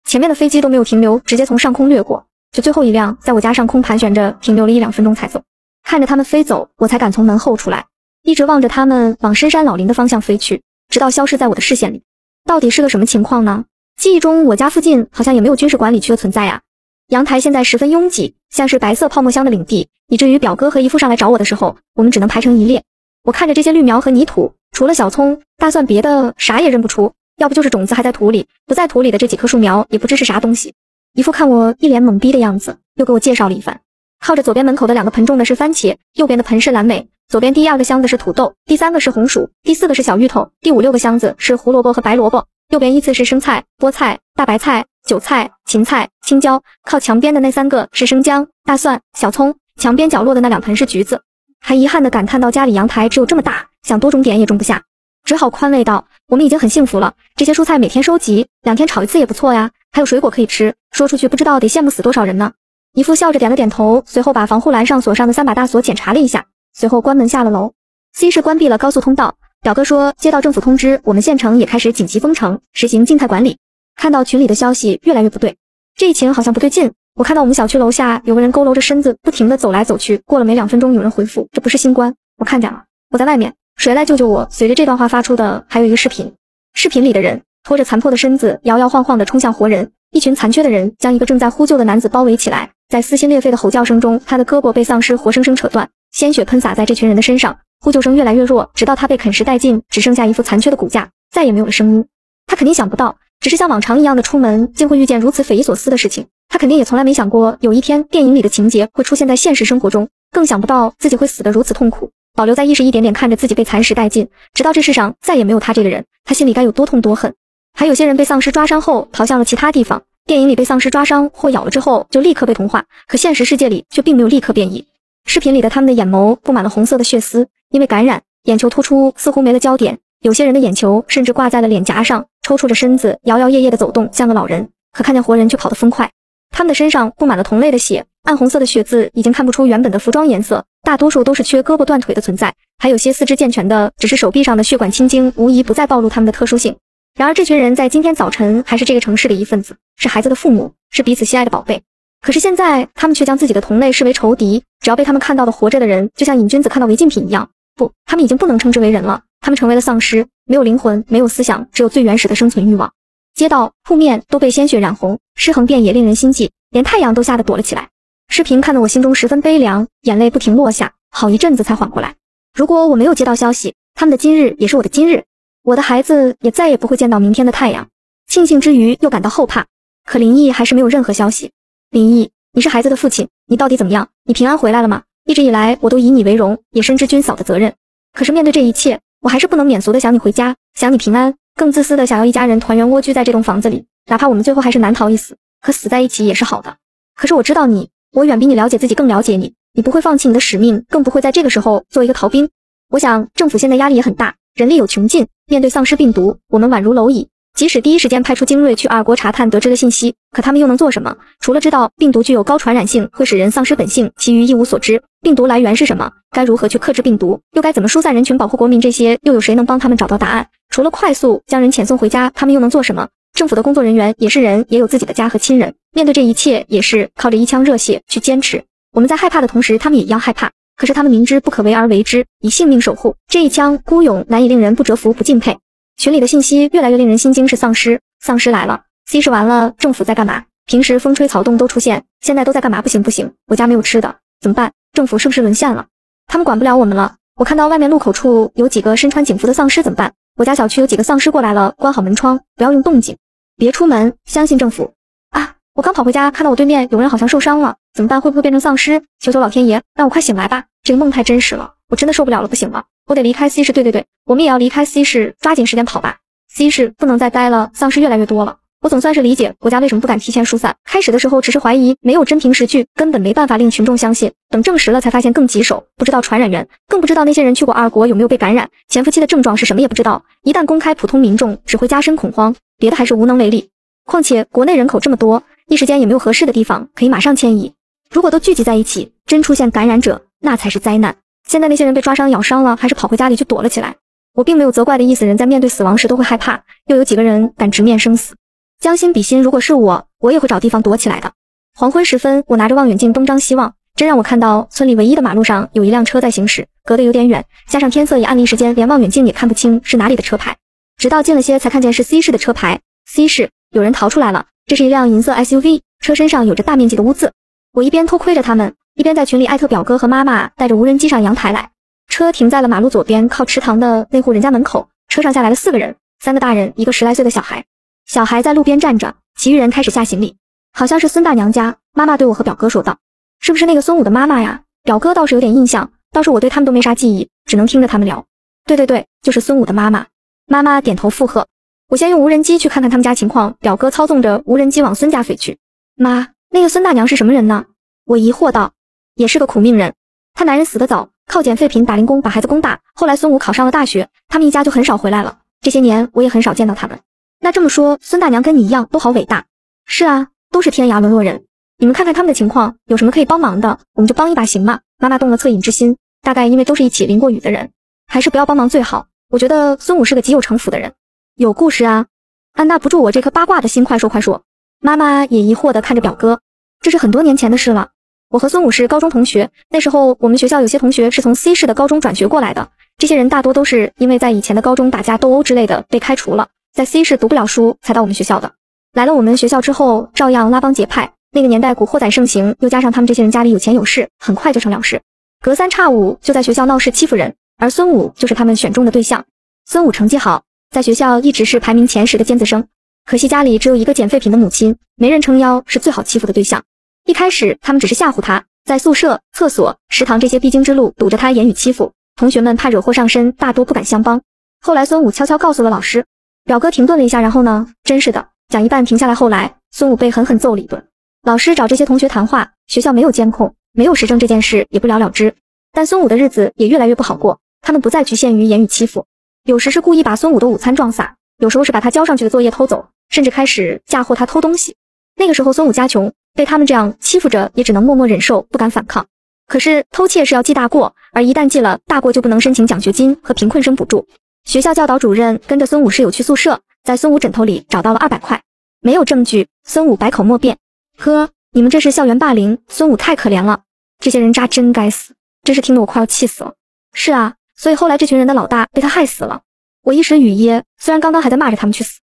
前面的飞机都没有停留，直接从上空掠过，就最后一辆在我家上空盘旋着，停留了一两分钟才走。看着他们飞走，我才敢从门后出来。一直望着他们往深山老林的方向飞去，直到消失在我的视线里。到底是个什么情况呢？记忆中我家附近好像也没有军事管理区的存在呀。阳台现在十分拥挤，像是白色泡沫箱的领地，以至于表哥和姨父上来找我的时候，我们只能排成一列。我看着这些绿苗和泥土，除了小葱、大蒜，别的啥也认不出。要不就是种子还在土里，不在土里的这几棵树苗也不知是啥东西。姨父看我一脸懵逼的样子，又给我介绍了一番。靠着左边门口的两个盆种的是番茄，右边的盆是蓝莓。左边第二个箱子是土豆，第三个是红薯，第四个是小芋头，第五六个箱子是胡萝卜和白萝卜。右边依次是生菜、菠菜、大白菜、韭菜、芹菜、青椒。靠墙边的那三个是生姜、大蒜、小葱。墙边角落的那两盆是橘子。还遗憾地感叹到家里阳台只有这么大，想多种点也种不下，只好宽慰道：“我们已经很幸福了，这些蔬菜每天收集，两天炒一次也不错呀。还有水果可以吃，说出去不知道得羡慕死多少人呢。”姨父笑着点了点头，随后把防护栏上锁上的三把大锁检查了一下。随后关门下了楼，C 市关闭了高速通道。表哥说接到政府通知，我们县城也开始紧急封城，实行静态管理。看到群里的消息越来越不对，这一情好像不对劲。我看到我们小区楼下有个人佝偻着身子，不停地走来走去。过了没两分钟，有人回复这不是新冠，我看见了，我在外面，谁来救救我？随着这段话发出的还有一个视频，视频里的人拖着残破的身子，摇摇晃晃地冲向活人。一群残缺的人将一个正在呼救的男子包围起来，在撕心裂肺的吼叫声中，他的胳膊被丧尸活生生扯断。鲜血喷洒在这群人的身上，呼救声越来越弱，直到他被啃食殆尽，只剩下一副残缺的骨架，再也没有了声音。他肯定想不到，只是像往常一样的出门，竟会遇见如此匪夷所思的事情。他肯定也从来没想过，有一天电影里的情节会出现在现实生活中，更想不到自己会死得如此痛苦，保留在意识一点点看着自己被蚕食殆尽，直到这世上再也没有他这个人，他心里该有多痛多恨。还有些人被丧尸抓伤后逃向了其他地方，电影里被丧尸抓伤或咬了之后就立刻被同化，可现实世界里却并没有立刻变异。视频里的他们的眼眸布满了红色的血丝，因为感染，眼球突出，似乎没了焦点。有些人的眼球甚至挂在了脸颊上，抽搐着身子，摇摇曳曳地走动，像个老人。可看见活人却跑得飞快。他们的身上布满了同类的血，暗红色的血渍已经看不出原本的服装颜色。大多数都是缺胳膊断腿的存在，还有些四肢健全的，只是手臂上的血管青筋无疑不再暴露他们的特殊性。然而，这群人在今天早晨还是这个城市的一份子，是孩子的父母，是彼此心爱的宝贝。可是现在，他们却将自己的同类视为仇敌。只要被他们看到的活着的人，就像瘾君子看到违禁品一样。不，他们已经不能称之为人了，他们成为了丧尸，没有灵魂，没有思想，只有最原始的生存欲望。街道、铺面都被鲜血染红，尸横遍野，令人心悸，连太阳都吓得躲了起来。视频看得我心中十分悲凉，眼泪不停落下，好一阵子才缓过来。如果我没有接到消息，他们的今日也是我的今日，我的孩子也再也不会见到明天的太阳。庆幸之余，又感到后怕。可林毅还是没有任何消息。林毅，你是孩子的父亲，你到底怎么样？你平安回来了吗？一直以来，我都以你为荣，也深知军嫂的责任。可是面对这一切，我还是不能免俗的想你回家，想你平安，更自私的想要一家人团圆蜗居在这栋房子里，哪怕我们最后还是难逃一死，可死在一起也是好的。可是我知道你，我远比你了解自己更了解你，你不会放弃你的使命，更不会在这个时候做一个逃兵。我想政府现在压力也很大，人力有穷尽，面对丧尸病毒，我们宛如蝼蚁。即使第一时间派出精锐去二国查探得知了信息，可他们又能做什么？除了知道病毒具有高传染性，会使人丧失本性，其余一无所知。病毒来源是什么？该如何去克制病毒？又该怎么疏散人群，保护国民？这些又有谁能帮他们找到答案？除了快速将人遣送回家，他们又能做什么？政府的工作人员也是人，也有自己的家和亲人。面对这一切，也是靠着一腔热血去坚持。我们在害怕的同时，他们也一样害怕。可是他们明知不可为而为之，以性命守护。这一腔孤勇，难以令人不折服、不敬佩。群里的信息越来越令人心惊，是丧尸，丧尸来了！C 市完了，政府在干嘛？平时风吹草动都出现，现在都在干嘛？不行不行，我家没有吃的，怎么办？政府是不是沦陷了？他们管不了我们了。我看到外面路口处有几个身穿警服的丧尸，怎么办？我家小区有几个丧尸过来了，关好门窗，不要用动静，别出门，相信政府。啊！我刚跑回家，看到我对面有人好像受伤了，怎么办？会不会变成丧尸？求求老天爷，让我快醒来吧！这个梦太真实了，我真的受不了了，不行了。我得离开 C 市，对对对，我们也要离开 C 市，抓紧时间跑吧。C 市不能再待了，丧尸越来越多了。我总算是理解国家为什么不敢提前疏散。开始的时候只是怀疑，没有真凭实据，根本没办法令群众相信。等证实了，才发现更棘手，不知道传染源，更不知道那些人去过二国有没有被感染，潜伏期的症状是什么也不知道。一旦公开，普通民众只会加深恐慌，别的还是无能为力。况且国内人口这么多，一时间也没有合适的地方可以马上迁移。如果都聚集在一起，真出现感染者，那才是灾难。现在那些人被抓伤、咬伤了，还是跑回家里去躲了起来。我并没有责怪的意思，人在面对死亡时都会害怕，又有几个人敢直面生死？将心比心，如果是我，我也会找地方躲起来的。黄昏时分，我拿着望远镜东张西望，真让我看到村里唯一的马路上有一辆车在行驶，隔得有点远，加上天色也暗了一时间，连望远镜也看不清是哪里的车牌。直到近了些，才看见是 C 市的车牌。C 市有人逃出来了，这是一辆银色 SUV，车身上有着大面积的污渍。我一边偷窥着他们，一边在群里艾特表哥和妈妈带着无人机上阳台来。车停在了马路左边，靠池塘的那户人家门口。车上下来了四个人，三个大人，一个十来岁的小孩。小孩在路边站着，其余人开始下行李。好像是孙大娘家。妈妈对我和表哥说道：“是不是那个孙武的妈妈呀？”表哥倒是有点印象，倒是我对他们都没啥记忆，只能听着他们聊。对对对，就是孙武的妈妈。妈妈点头附和。我先用无人机去看看他们家情况。表哥操纵着无人机往孙家飞去。妈，那个孙大娘是什么人呢？我疑惑道。也是个苦命人，她男人死得早。靠捡废品打零工把孩子供大，后来孙武考上了大学，他们一家就很少回来了。这些年我也很少见到他们。那这么说，孙大娘跟你一样都好伟大。是啊，都是天涯沦落人。你们看看他们的情况，有什么可以帮忙的，我们就帮一把行吗？妈妈动了恻隐之心，大概因为都是一起淋过雨的人，还是不要帮忙最好。我觉得孙武是个极有城府的人，有故事啊。按捺不住我这颗八卦的心，快说快说。妈妈也疑惑地看着表哥，这是很多年前的事了。我和孙武是高中同学，那时候我们学校有些同学是从 C 市的高中转学过来的，这些人大多都是因为在以前的高中打架斗殴之类的被开除了，在 C 市读不了书才到我们学校的。来了我们学校之后，照样拉帮结派。那个年代古惑仔盛行，又加上他们这些人家里有钱有势，很快就成了事，隔三差五就在学校闹事欺负人。而孙武就是他们选中的对象。孙武成绩好，在学校一直是排名前十的尖子生，可惜家里只有一个捡废品的母亲，没人撑腰，是最好欺负的对象。一开始他们只是吓唬他，在宿舍、厕所、食堂这些必经之路堵着他言语欺负同学们，怕惹祸上身，大多不敢相帮。后来孙武悄悄告诉了老师，表哥停顿了一下，然后呢？真是的，讲一半停下来。后来孙武被狠狠揍了一顿，老师找这些同学谈话，学校没有监控，没有实证，这件事也不了了之。但孙武的日子也越来越不好过，他们不再局限于言语欺负，有时是故意把孙武的午餐撞洒，有时候是把他交上去的作业偷走，甚至开始嫁祸他偷东西。那个时候孙武家穷。被他们这样欺负着，也只能默默忍受，不敢反抗。可是偷窃是要记大过，而一旦记了大过，就不能申请奖学金和贫困生补助。学校教导主任跟着孙武室友去宿舍，在孙武枕头里找到了二百块，没有证据，孙武百口莫辩。呵，你们这是校园霸凌，孙武太可怜了，这些人渣真该死，真是听得我快要气死了。是啊，所以后来这群人的老大被他害死了。我一时语噎，虽然刚刚还在骂着他们去死。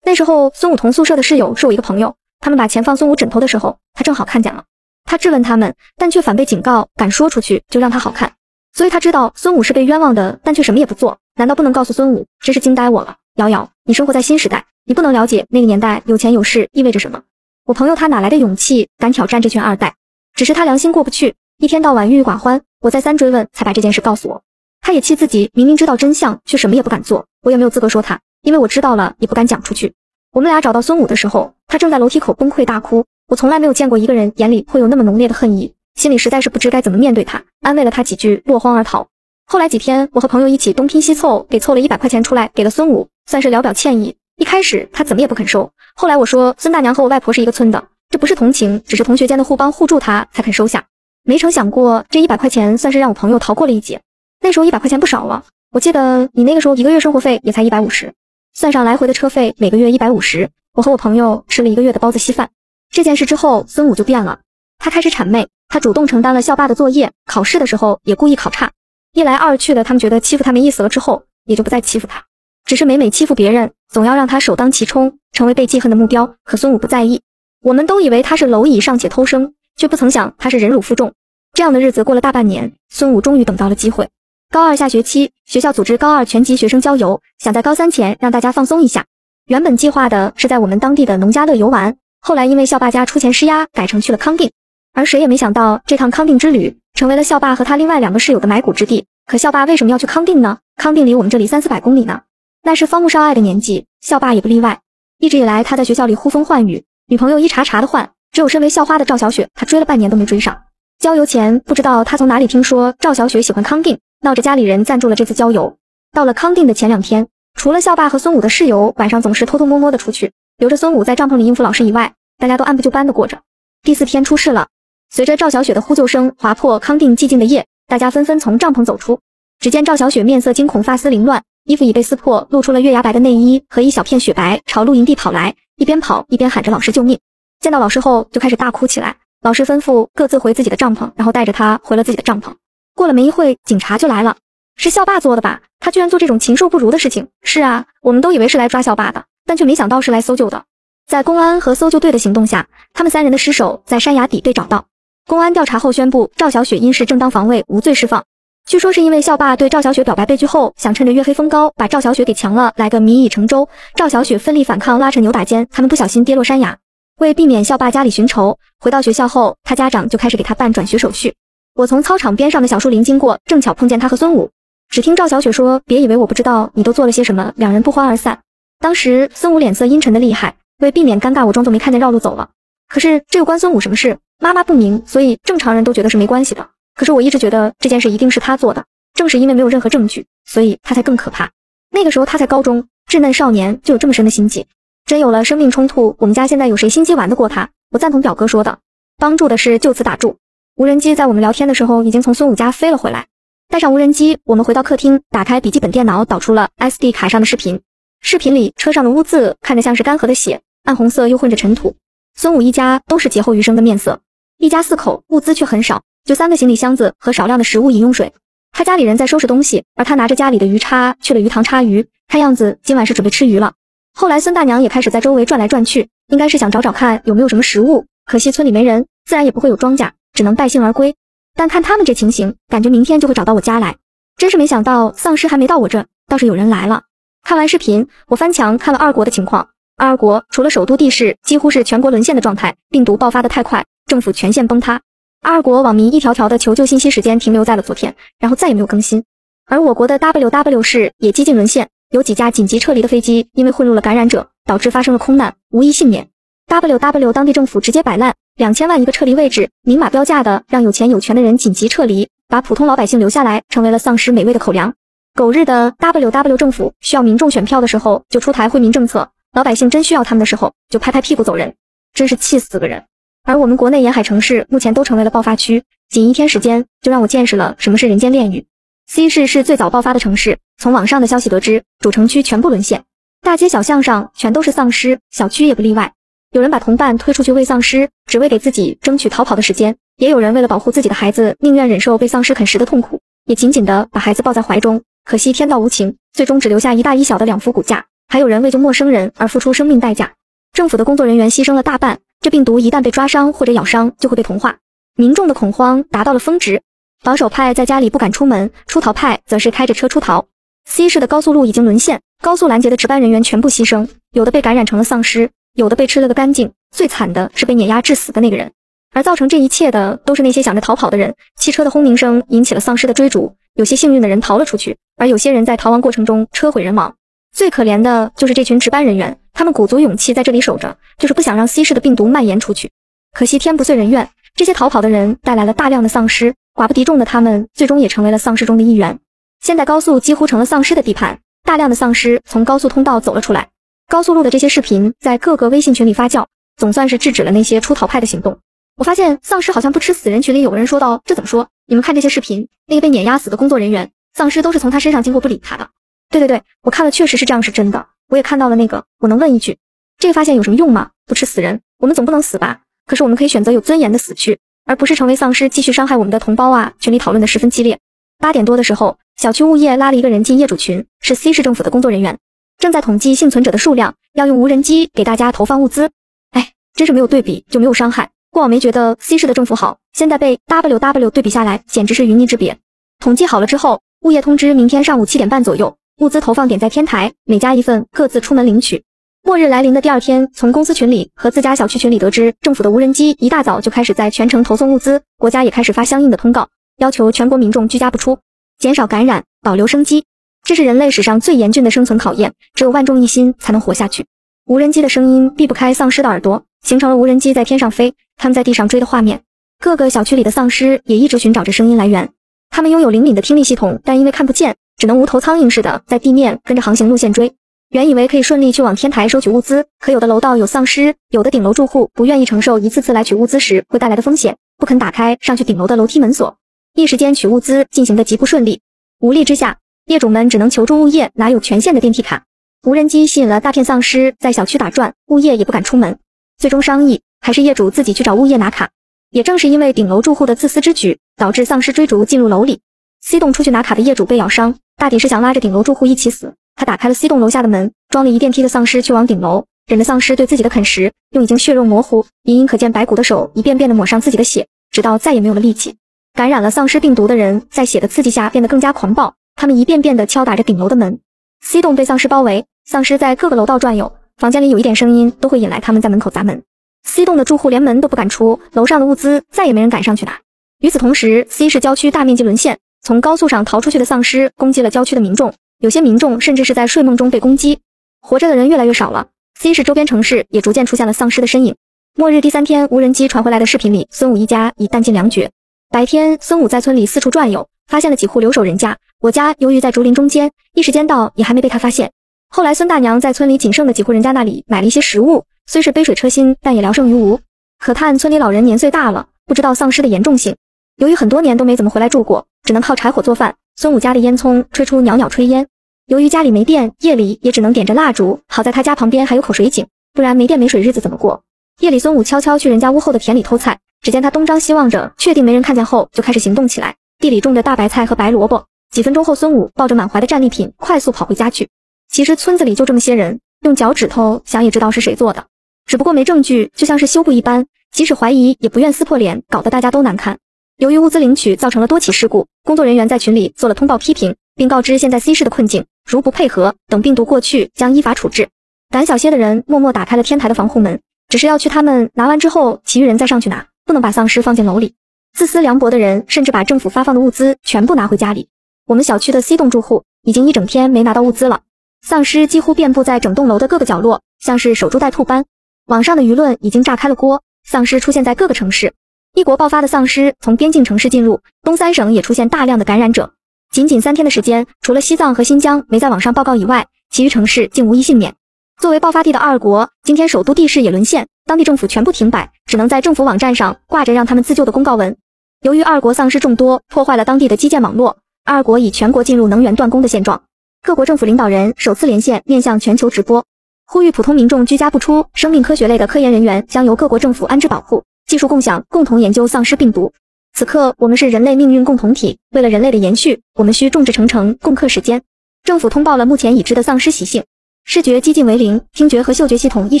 那时候孙武同宿舍的室友是我一个朋友。他们把钱放孙武枕头的时候，他正好看见了。他质问他们，但却反被警告，敢说出去就让他好看。所以他知道孙武是被冤枉的，但却什么也不做。难道不能告诉孙武？真是惊呆我了。瑶瑶，你生活在新时代，你不能了解那个年代有钱有势意味着什么。我朋友他哪来的勇气敢挑战这群二代？只是他良心过不去，一天到晚郁郁寡欢。我再三追问，才把这件事告诉我。他也气自己，明明知道真相，却什么也不敢做。我也没有资格说他，因为我知道了也不敢讲出去。我们俩找到孙武的时候，他正在楼梯口崩溃大哭。我从来没有见过一个人眼里会有那么浓烈的恨意，心里实在是不知该怎么面对他，安慰了他几句，落荒而逃。后来几天，我和朋友一起东拼西凑，给凑了一百块钱出来，给了孙武，算是聊表歉意。一开始他怎么也不肯收，后来我说孙大娘和我外婆是一个村的，这不是同情，只是同学间的互帮互助，他才肯收下。没成想过这一百块钱算是让我朋友逃过了一劫。那时候一百块钱不少了，我记得你那个时候一个月生活费也才一百五十。算上来回的车费，每个月一百五十。我和我朋友吃了一个月的包子稀饭。这件事之后，孙武就变了，他开始谄媚，他主动承担了校霸的作业，考试的时候也故意考差。一来二去的，他们觉得欺负他没意思了，之后也就不再欺负他。只是每每欺负别人，总要让他首当其冲，成为被记恨的目标。可孙武不在意，我们都以为他是蝼蚁尚且偷生，却不曾想他是忍辱负重。这样的日子过了大半年，孙武终于等到了机会。高二下学期，学校组织高二全级学生郊游，想在高三前让大家放松一下。原本计划的是在我们当地的农家乐游玩，后来因为校霸家出钱施压，改成去了康定。而谁也没想到，这趟康定之旅成为了校霸和他另外两个室友的埋骨之地。可校霸为什么要去康定呢？康定离我们这里三四百公里呢，那是方木少爱的年纪，校霸也不例外。一直以来他在学校里呼风唤雨，女朋友一茬茬的换，只有身为校花的赵小雪，他追了半年都没追上。郊游前不知道他从哪里听说赵小雪喜欢康定，闹着家里人赞助了这次郊游。到了康定的前两天，除了校霸和孙武的室友晚上总是偷偷摸摸的出去，留着孙武在帐篷里应付老师以外，大家都按部就班的过着。第四天出事了，随着赵小雪的呼救声划破康定寂静的夜，大家纷纷从帐篷走出。只见赵小雪面色惊恐，发丝凌乱，衣服已被撕破，露出了月牙白的内衣和一小片雪白，朝露营地跑来，一边跑一边喊着老师救命。见到老师后就开始大哭起来。老师吩咐各自回自己的帐篷，然后带着他回了自己的帐篷。过了没一会，警察就来了。是校霸做的吧？他居然做这种禽兽不如的事情。是啊，我们都以为是来抓校霸的，但却没想到是来搜救的。在公安和搜救队的行动下，他们三人的尸首在山崖底被找到。公安调查后宣布，赵小雪因是正当防卫，无罪释放。据说是因为校霸对赵小雪表白被拒后，想趁着月黑风高把赵小雪给强了，来个米已成舟。赵小雪奋力反抗，拉扯扭打间，他们不小心跌落山崖。为避免校霸家里寻仇，回到学校后，他家长就开始给他办转学手续。我从操场边上的小树林经过，正巧碰见他和孙武。只听赵小雪说：“别以为我不知道你都做了些什么。”两人不欢而散。当时孙武脸色阴沉的厉害，为避免尴尬，我装作没看见，绕路走了。可是这又关孙武什么事？妈妈不明，所以正常人都觉得是没关系的。可是我一直觉得这件事一定是他做的，正是因为没有任何证据，所以他才更可怕。那个时候他才高中，稚嫩少年就有这么深的心计。真有了生命冲突，我们家现在有谁心机玩得过他？我赞同表哥说的，帮助的事就此打住。无人机在我们聊天的时候已经从孙武家飞了回来，带上无人机，我们回到客厅，打开笔记本电脑，导出了 SD 卡上的视频。视频里车上的污渍看着像是干涸的血，暗红色又混着尘土。孙武一家都是劫后余生的面色，一家四口物资却很少。就三个行李箱子和少量的食物、饮用水。他家里人在收拾东西，而他拿着家里的鱼叉去了鱼塘叉鱼，看样子今晚是准备吃鱼了。后来孙大娘也开始在周围转来转去，应该是想找找看有没有什么食物。可惜村里没人，自然也不会有庄稼，只能败兴而归。但看他们这情形，感觉明天就会找到我家来。真是没想到，丧尸还没到我这，倒是有人来了。看完视频，我翻墙看了二国的情况。二国除了首都地势几乎是全国沦陷的状态，病毒爆发的太快，政府全线崩塌。二国网民一条条的求救信息时间停留在了昨天，然后再也没有更新。而我国的 W W 市也几近沦陷，有几架紧急撤离的飞机因为混入了感染者，导致发生了空难，无一幸免。W W 当地政府直接摆烂，两千万一个撤离位置，明码标价的让有钱有权的人紧急撤离，把普通老百姓留下来，成为了丧尸美味的口粮。狗日的 W W 政府需要民众选票的时候就出台惠民政策，老百姓真需要他们的时候就拍拍屁股走人，真是气死个人。而我们国内沿海城市目前都成为了爆发区，仅一天时间就让我见识了什么是人间炼狱。C 市是最早爆发的城市，从网上的消息得知，主城区全部沦陷，大街小巷上全都是丧尸，小区也不例外。有人把同伴推出去喂丧尸，只为给自己争取逃跑的时间；也有人为了保护自己的孩子，宁愿忍受被丧尸啃食的痛苦，也紧紧的把孩子抱在怀中。可惜天道无情，最终只留下一大一小的两副骨架。还有人为救陌生人而付出生命代价，政府的工作人员牺牲了大半。这病毒一旦被抓伤或者咬伤，就会被同化。民众的恐慌达到了峰值，保守派在家里不敢出门，出逃派则是开着车出逃。C 市的高速路已经沦陷，高速拦截的值班人员全部牺牲，有的被感染成了丧尸，有的被吃了个干净，最惨的是被碾压致死的那个人。而造成这一切的都是那些想着逃跑的人。汽车的轰鸣声引起了丧尸的追逐，有些幸运的人逃了出去，而有些人在逃亡过程中车毁人亡。最可怜的就是这群值班人员，他们鼓足勇气在这里守着，就是不想让 C 市的病毒蔓延出去。可惜天不遂人愿，这些逃跑的人带来了大量的丧尸，寡不敌众的他们最终也成为了丧尸中的一员。现在高速几乎成了丧尸的地盘，大量的丧尸从高速通道走了出来。高速路的这些视频在各个微信群里发酵，总算是制止了那些出逃派的行动。我发现丧尸好像不吃死人，群里有个人说道：“这怎么说？你们看这些视频，那个被碾压死的工作人员，丧尸都是从他身上经过不理他的。”对对对，我看了，确实是这样，是真的。我也看到了那个，我能问一句，这个发现有什么用吗？不吃死人，我们总不能死吧？可是我们可以选择有尊严的死去，而不是成为丧尸，继续伤害我们的同胞啊！群里讨论的十分激烈。八点多的时候，小区物业拉了一个人进业主群，是 C 市政府的工作人员，正在统计幸存者的数量，要用无人机给大家投放物资。哎，真是没有对比就没有伤害。过往没觉得 C 市的政府好，现在被 WW 对比下来，简直是云泥之别。统计好了之后，物业通知明天上午七点半左右。物资投放点在天台，每家一份，各自出门领取。末日来临的第二天，从公司群里和自家小区群里得知，政府的无人机一大早就开始在全城投送物资，国家也开始发相应的通告，要求全国民众居家不出，减少感染，保留生机。这是人类史上最严峻的生存考验，只有万众一心才能活下去。无人机的声音避不开丧尸的耳朵，形成了无人机在天上飞，他们在地上追的画面。各个小区里的丧尸也一直寻找着声音来源。他们拥有灵敏的听力系统，但因为看不见，只能无头苍蝇似的在地面跟着航行路线追。原以为可以顺利去往天台收取物资，可有的楼道有丧尸，有的顶楼住户不愿意承受一次次来取物资时会带来的风险，不肯打开上去顶楼的楼梯门锁。一时间取物资进行的极不顺利。无力之下，业主们只能求助物业拿有权限的电梯卡。无人机吸引了大片丧尸在小区打转，物业也不敢出门。最终商议，还是业主自己去找物业拿卡。也正是因为顶楼住户的自私之举，导致丧尸追逐进入楼里。C 栋出去拿卡的业主被咬伤，大抵是想拉着顶楼住户一起死。他打开了 C 栋楼下的门，装了一电梯的丧尸去往顶楼，忍着丧尸对自己的啃食，用已经血肉模糊、隐隐可见白骨的手一遍遍地抹上自己的血，直到再也没有了力气。感染了丧尸病毒的人在血的刺激下变得更加狂暴，他们一遍遍地敲打着顶楼的门。C 栋被丧尸包围，丧尸在各个楼道转悠，房间里有一点声音都会引来他们在门口砸门。C 栋的住户连门都不敢出，楼上的物资再也没人敢上去拿。与此同时，C 市郊区大面积沦陷，从高速上逃出去的丧尸攻击了郊区的民众。有些民众甚至是在睡梦中被攻击，活着的人越来越少了。C 市周边城市也逐渐出现了丧尸的身影。末日第三天，无人机传回来的视频里，孙武一家已弹尽粮绝。白天，孙武在村里四处转悠，发现了几户留守人家。我家由于在竹林中间，一时间到也还没被他发现。后来，孙大娘在村里仅剩的几户人家那里买了一些食物，虽是杯水车薪，但也聊胜于无。可叹村里老人年岁大了，不知道丧尸的严重性。由于很多年都没怎么回来住过，只能靠柴火做饭。孙武家的烟囱吹出袅袅炊烟。由于家里没电，夜里也只能点着蜡烛。好在他家旁边还有口水井，不然没电没水，日子怎么过？夜里，孙武悄悄去人家屋后的田里偷菜。只见他东张西望着，确定没人看见后，就开始行动起来。地里种着大白菜和白萝卜。几分钟后，孙武抱着满怀的战利品，快速跑回家去。其实村子里就这么些人，用脚趾头想也知道是谁做的，只不过没证据，就像是修补一般，即使怀疑也不愿撕破脸，搞得大家都难看。由于物资领取造成了多起事故，工作人员在群里做了通报批评，并告知现在 C 市的困境，如不配合，等病毒过去将依法处置。胆小些的人默默打开了天台的防护门，只是要去他们拿完之后，其余人再上去拿，不能把丧尸放进楼里。自私凉薄的人甚至把政府发放的物资全部拿回家里。我们小区的 C 栋住户已经一整天没拿到物资了，丧尸几乎遍布在整栋楼的各个角落，像是守株待兔般。网上的舆论已经炸开了锅，丧尸出现在各个城市。一国爆发的丧尸从边境城市进入，东三省也出现大量的感染者。仅仅三天的时间，除了西藏和新疆没在网上报告以外，其余城市竟无一幸免。作为爆发地的二国，今天首都地市也沦陷，当地政府全部停摆，只能在政府网站上挂着让他们自救的公告文。由于二国丧尸众多，破坏了当地的基建网络，二国已全国进入能源断供的现状。各国政府领导人首次连线，面向全球直播，呼吁普通民众居家不出。生命科学类的科研人员将由各国政府安置保护。技术共享，共同研究丧尸病毒。此刻，我们是人类命运共同体。为了人类的延续，我们需众志成城，共克时艰。政府通报了目前已知的丧尸习性：视觉几近为零，听觉和嗅觉系统异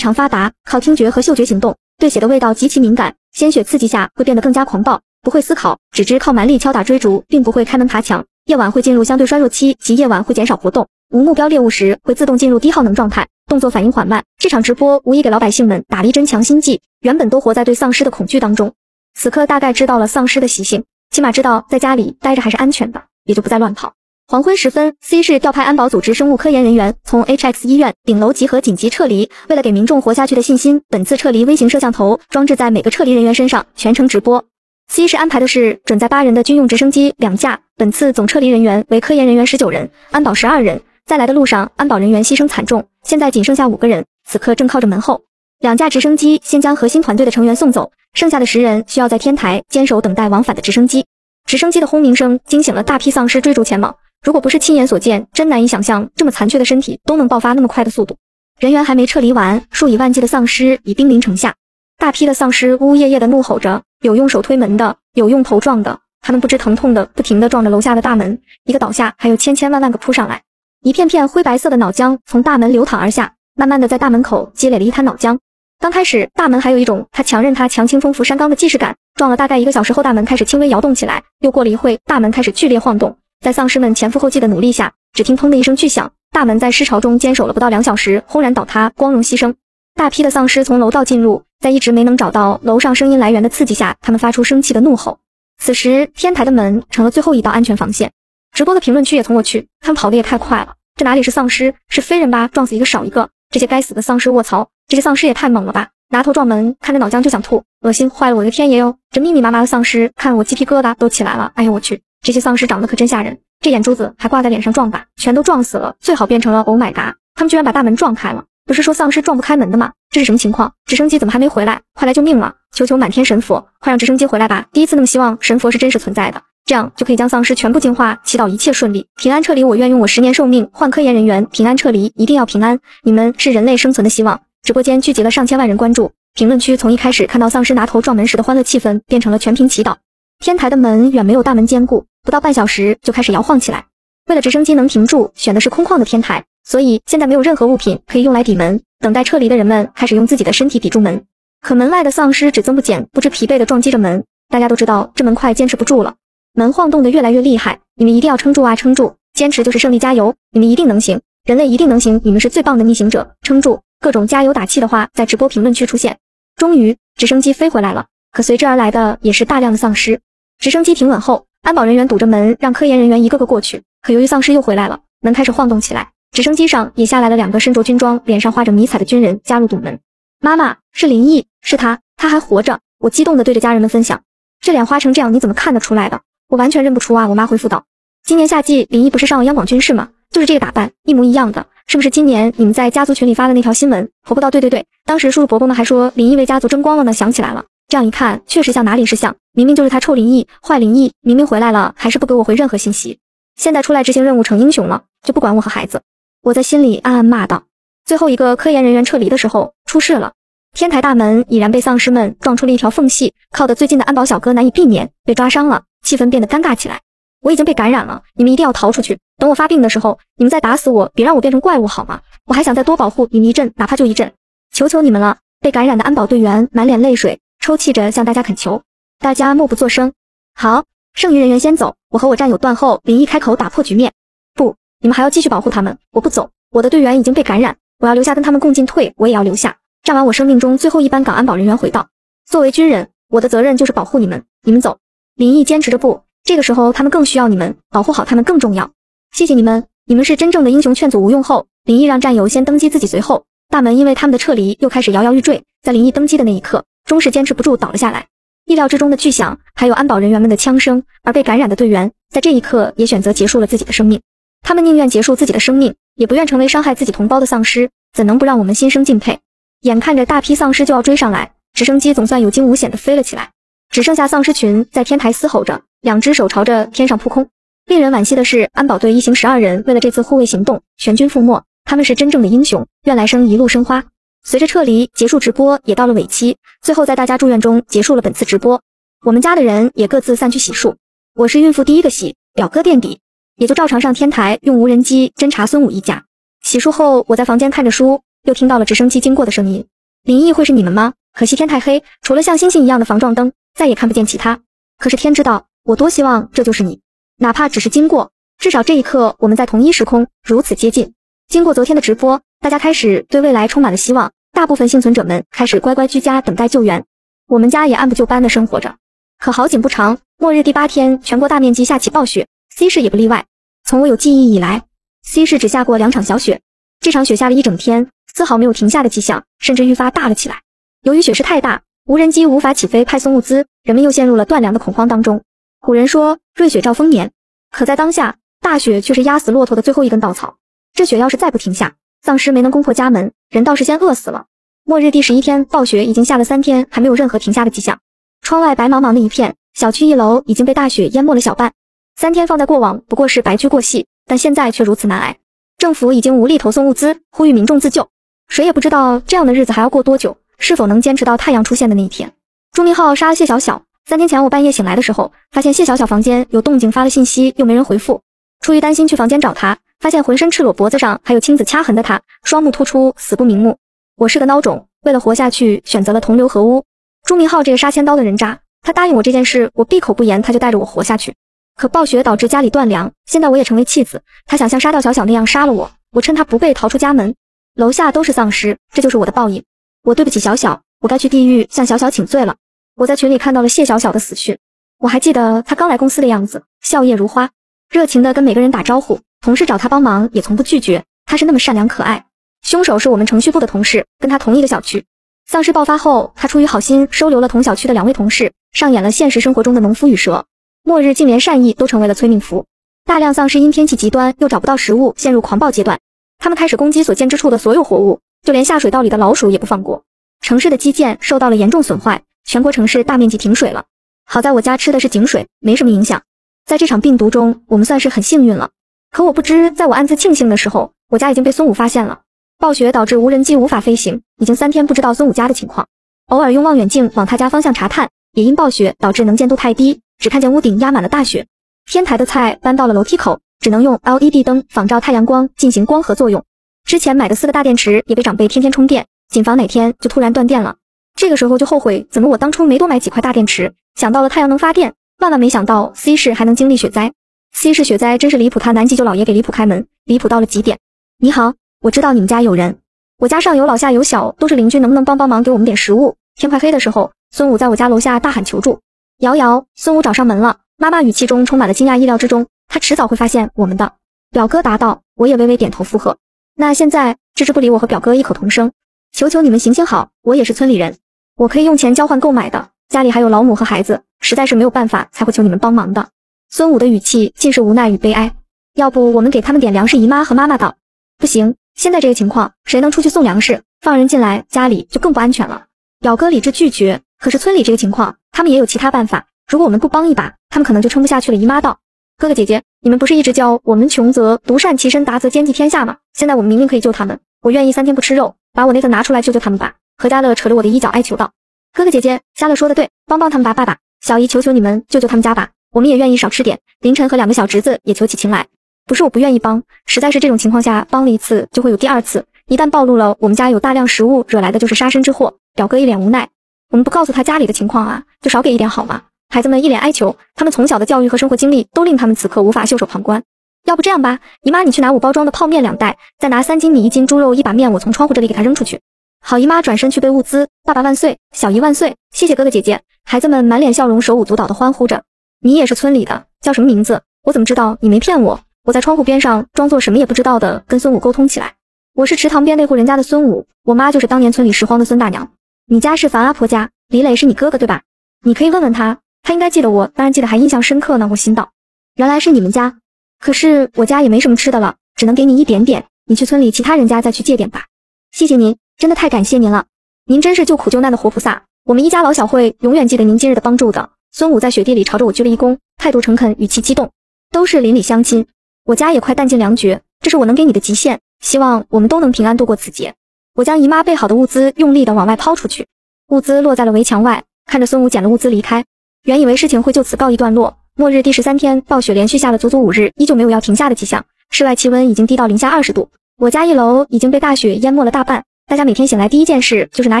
常发达，靠听觉和嗅觉行动，对血的味道极其敏感。鲜血刺激下会变得更加狂暴，不会思考，只知靠蛮力敲打追逐，并不会开门爬墙。夜晚会进入相对衰弱期，即夜晚会减少活动。无目标猎物时会自动进入低耗能状态。动作反应缓慢，这场直播无疑给老百姓们打了一针强心剂。原本都活在对丧尸的恐惧当中，此刻大概知道了丧尸的习性，起码知道在家里待着还是安全的，也就不再乱跑。黄昏时分，C 市调派安保组织生物科研人员从 HX 医院顶楼集合紧急撤离。为了给民众活下去的信心，本次撤离微型摄像头装置在每个撤离人员身上，全程直播。C 市安排的是准载八人的军用直升机两架，本次总撤离人员为科研人员十九人，安保十二人。在来的路上，安保人员牺牲惨重，现在仅剩下五个人，此刻正靠着门后。两架直升机先将核心团队的成员送走，剩下的十人需要在天台坚守等待往返的直升机。直升机的轰鸣声惊醒了大批丧尸，追逐前往。如果不是亲眼所见，真难以想象这么残缺的身体都能爆发那么快的速度。人员还没撤离完，数以万计的丧尸已兵临城下，大批的丧尸呜呜咽咽的怒吼着，有用手推门的，有用头撞的，他们不知疼痛的不停的撞着楼下的大门，一个倒下，还有千千万万个扑上来。一片片灰白色的脑浆从大门流淌而下，慢慢的在大门口积累了一滩脑浆。刚开始，大门还有一种他强韧他强清风拂山岗的既视感。撞了大概一个小时后，大门开始轻微摇动起来。又过了一会，大门开始剧烈晃动。在丧尸们前赴后继的努力下，只听砰的一声巨响，大门在尸潮中坚守了不到两小时，轰然倒塌，光荣牺牲。大批的丧尸从楼道进入，在一直没能找到楼上声音来源的刺激下，他们发出生气的怒吼。此时，天台的门成了最后一道安全防线。直播的评论区也从我去，他们跑的也太快了，这哪里是丧尸，是飞人吧？撞死一个少一个。这些该死的丧尸卧槽！这些丧尸也太猛了吧！拿头撞门，看着脑浆就想吐，恶心坏了我的天爷哟！这密密麻麻的丧尸，看我鸡皮疙瘩都起来了。哎呦我去，这些丧尸长得可真吓人，这眼珠子还挂在脸上撞吧，全都撞死了，最好变成了 Oh my god！他们居然把大门撞开了，不是说丧尸撞不开门的吗？这是什么情况？直升机怎么还没回来？快来救命了！求求满天神佛，快让直升机回来吧！第一次那么希望神佛是真实存在的，这样就可以将丧尸全部净化，祈祷一切顺利，平安撤离。我愿用我十年寿命换科研人员平安撤离，一定要平安！你们是人类生存的希望。直播间聚集了上千万人关注，评论区从一开始看到丧尸拿头撞门时的欢乐气氛，变成了全屏祈祷。天台的门远没有大门坚固，不到半小时就开始摇晃起来。为了直升机能停住，选的是空旷的天台，所以现在没有任何物品可以用来抵门。等待撤离的人们开始用自己的身体抵住门，可门外的丧尸只增不减，不知疲惫地撞击着门。大家都知道这门快坚持不住了，门晃动得越来越厉害。你们一定要撑住啊，撑住！坚持就是胜利，加油！你们一定能行，人类一定能行！你们是最棒的逆行者，撑住！各种加油打气的话在直播评论区出现。终于，直升机飞回来了，可随之而来的也是大量的丧尸。直升机停稳后，安保人员堵着门，让科研人员一个个过去。可由于丧尸又回来了，门开始晃动起来。直升机上也下来了两个身着军装、脸上画着迷彩的军人，加入堵门。妈妈是林毅，是他，他还活着。我激动地对着家人们分享。这脸花成这样，你怎么看得出来的？我完全认不出啊！我妈回复道。今年夏季，林毅不是上了央广军事吗？就是这个打扮，一模一样的。是不是今年你们在家族群里发的那条新闻？婆婆道：对对对，当时叔叔伯伯们还说林毅为家族争光了呢。想起来了，这样一看，确实像哪里是像，明明就是他臭林毅，坏林毅，明明回来了，还是不给我回任何信息。现在出来执行任务成英雄了，就不管我和孩子。我在心里暗暗骂道。最后一个科研人员撤离的时候出事了，天台大门已然被丧尸们撞出了一条缝隙，靠得最近的安保小哥难以避免被抓伤了，气氛变得尴尬起来。我已经被感染了，你们一定要逃出去。等我发病的时候，你们再打死我，别让我变成怪物好吗？我还想再多保护你们一阵，哪怕就一阵，求求你们了！被感染的安保队员满脸泪水，抽泣着向大家恳求。大家默不作声。好，剩余人员先走，我和我战友断后。林毅开口打破局面。不，你们还要继续保护他们，我不走。我的队员已经被感染，我要留下跟他们共进退。我也要留下，站完我生命中最后一班岗安保人员回道。作为军人，我的责任就是保护你们。你们走。林毅坚持着不。这个时候，他们更需要你们，保护好他们更重要。谢谢你们，你们是真正的英雄。劝阻无用后，林毅让战友先登机，自己随后。大门因为他们的撤离又开始摇摇欲坠。在林毅登机的那一刻，终是坚持不住倒了下来。意料之中的巨响，还有安保人员们的枪声，而被感染的队员在这一刻也选择结束了自己的生命。他们宁愿结束自己的生命，也不愿成为伤害自己同胞的丧尸，怎能不让我们心生敬佩？眼看着大批丧尸就要追上来，直升机总算有惊无险的飞了起来。只剩下丧尸群在天台嘶吼着，两只手朝着天上扑空。令人惋惜的是，安保队一行十二人为了这次护卫行动全军覆没。他们是真正的英雄，愿来生一路生花。随着撤离结束，直播也到了尾期。最后在大家祝愿中结束了本次直播。我们家的人也各自散去洗漱。我是孕妇第一个洗，表哥垫底，也就照常上天台用无人机侦查孙武一家。洗漱后，我在房间看着书，又听到了直升机经过的声音。林毅会是你们吗？可惜天太黑，除了像星星一样的防撞灯。再也看不见其他。可是天知道，我多希望这就是你，哪怕只是经过，至少这一刻我们在同一时空，如此接近。经过昨天的直播，大家开始对未来充满了希望，大部分幸存者们开始乖乖居家等待救援。我们家也按部就班的生活着。可好景不长，末日第八天，全国大面积下起暴雪，C 市也不例外。从我有记忆以来，C 市只下过两场小雪，这场雪下了一整天，丝毫没有停下的迹象，甚至愈发大了起来。由于雪势太大。无人机无法起飞派送物资，人们又陷入了断粮的恐慌当中。古人说“瑞雪兆丰年”，可在当下，大雪却是压死骆驼的最后一根稻草。这雪要是再不停下，丧尸没能攻破家门，人倒是先饿死了。末日第十一天，暴雪已经下了三天，还没有任何停下的迹象。窗外白茫茫的一片，小区一楼已经被大雪淹没了小半。三天放在过往不过是白驹过隙，但现在却如此难挨。政府已经无力投送物资，呼吁民众自救。谁也不知道这样的日子还要过多久。是否能坚持到太阳出现的那一天？朱明浩杀了谢小小。三天前我半夜醒来的时候，发现谢小小房间有动静，发了信息又没人回复。出于担心，去房间找他，发现浑身赤裸，脖子上还有青紫掐痕的他，双目突出，死不瞑目。我是个孬种，为了活下去，选择了同流合污。朱明浩这个杀千刀的人渣，他答应我这件事，我闭口不言，他就带着我活下去。可暴雪导致家里断粮，现在我也成为弃子。他想像杀掉小小那样杀了我，我趁他不备逃出家门。楼下都是丧尸，这就是我的报应。我对不起小小，我该去地狱向小小请罪了。我在群里看到了谢小小的死讯，我还记得他刚来公司的样子，笑靥如花，热情的跟每个人打招呼，同事找他帮忙也从不拒绝，他是那么善良可爱。凶手是我们程序部的同事，跟他同一个小区。丧尸爆发后，他出于好心收留了同小区的两位同事，上演了现实生活中的农夫与蛇。末日竟连善意都成为了催命符。大量丧尸因天气极端又找不到食物，陷入狂暴阶段。他们开始攻击所见之处的所有活物，就连下水道里的老鼠也不放过。城市的基建受到了严重损坏，全国城市大面积停水了。好在我家吃的是井水，没什么影响。在这场病毒中，我们算是很幸运了。可我不知，在我暗自庆幸的时候，我家已经被孙武发现了。暴雪导致无人机无法飞行，已经三天不知道孙武家的情况。偶尔用望远镜往他家方向查探，也因暴雪导致能见度太低，只看见屋顶压满了大雪。天台的菜搬到了楼梯口，只能用 LED 灯仿照太阳光进行光合作用。之前买的四个大电池也被长辈天天充电，谨防哪天就突然断电了。这个时候就后悔，怎么我当初没多买几块大电池？想到了太阳能发电，万万没想到 C 市还能经历雪灾。C 市雪灾真是离谱，他南极舅老爷给离谱开门，离谱到了极点。你好，我知道你们家有人，我家上有老下有小，都是邻居，能不能帮帮忙，给我们点食物？天快黑的时候，孙武在我家楼下大喊求助。瑶瑶，孙武找上门了。妈妈语气中充满了惊讶，意料之中，他迟早会发现我们的。表哥答道。我也微微点头附和。那现在置之不理，我和表哥异口同声，求求你们行行好，我也是村里人，我可以用钱交换购买的，家里还有老母和孩子，实在是没有办法才会求你们帮忙的。孙武的语气尽是无奈与悲哀。要不我们给他们点粮食？姨妈和妈妈道。不行，现在这个情况，谁能出去送粮食？放人进来，家里就更不安全了。表哥理智拒绝。可是村里这个情况，他们也有其他办法。如果我们不帮一把，他们可能就撑不下去了。姨妈道。哥哥姐姐，你们不是一直教我们穷则独善其身，达则兼济天下吗？现在我们明明可以救他们，我愿意三天不吃肉，把我那份拿出来救救他们吧。何家乐扯着我的衣角哀求道。哥哥姐姐，家乐说的对，帮帮他们吧。爸爸，小姨求求你们救救他们家吧。我们也愿意少吃点。凌晨和两个小侄子也求起情来。不是我不愿意帮，实在是这种情况下帮了一次就会有第二次。一旦暴露了我们家有大量食物，惹来的就是杀身之祸。表哥一脸无奈，我们不告诉他家里的情况啊，就少给一点好吗？孩子们一脸哀求，他们从小的教育和生活经历都令他们此刻无法袖手旁观。要不这样吧，姨妈你去拿五包装的泡面两袋，再拿三斤米、一斤猪肉、一把面，我从窗户这里给他扔出去。好，姨妈转身去备物资。爸爸万岁，小姨万岁，谢谢哥哥姐姐。孩子们满脸笑容，手舞足蹈的欢呼着。你也是村里的，叫什么名字？我怎么知道你没骗我？我在窗户边上装作什么也不知道的跟孙武沟通起来。我是池塘边那户人家的孙武，我妈就是当年村里拾荒的孙大娘。你家是樊阿婆家，李磊是你哥哥对吧？你可以问问他，他应该记得我，当然记得，还印象深刻呢。我心道，原来是你们家，可是我家也没什么吃的了，只能给你一点点，你去村里其他人家再去借点吧。谢谢您，真的太感谢您了，您真是救苦救难的活菩萨，我们一家老小会永远记得您今日的帮助的。孙武在雪地里朝着我鞠了一躬，态度诚恳，语气激动。都是邻里乡亲，我家也快弹尽粮绝，这是我能给你的极限。希望我们都能平安度过此劫。我将姨妈备好的物资用力的往外抛出去，物资落在了围墙外。看着孙武捡了物资离开，原以为事情会就此告一段落。末日第十三天，暴雪连续下了足足五日，依旧没有要停下的迹象。室外气温已经低到零下二十度，我家一楼已经被大雪淹没了大半。大家每天醒来第一件事就是拿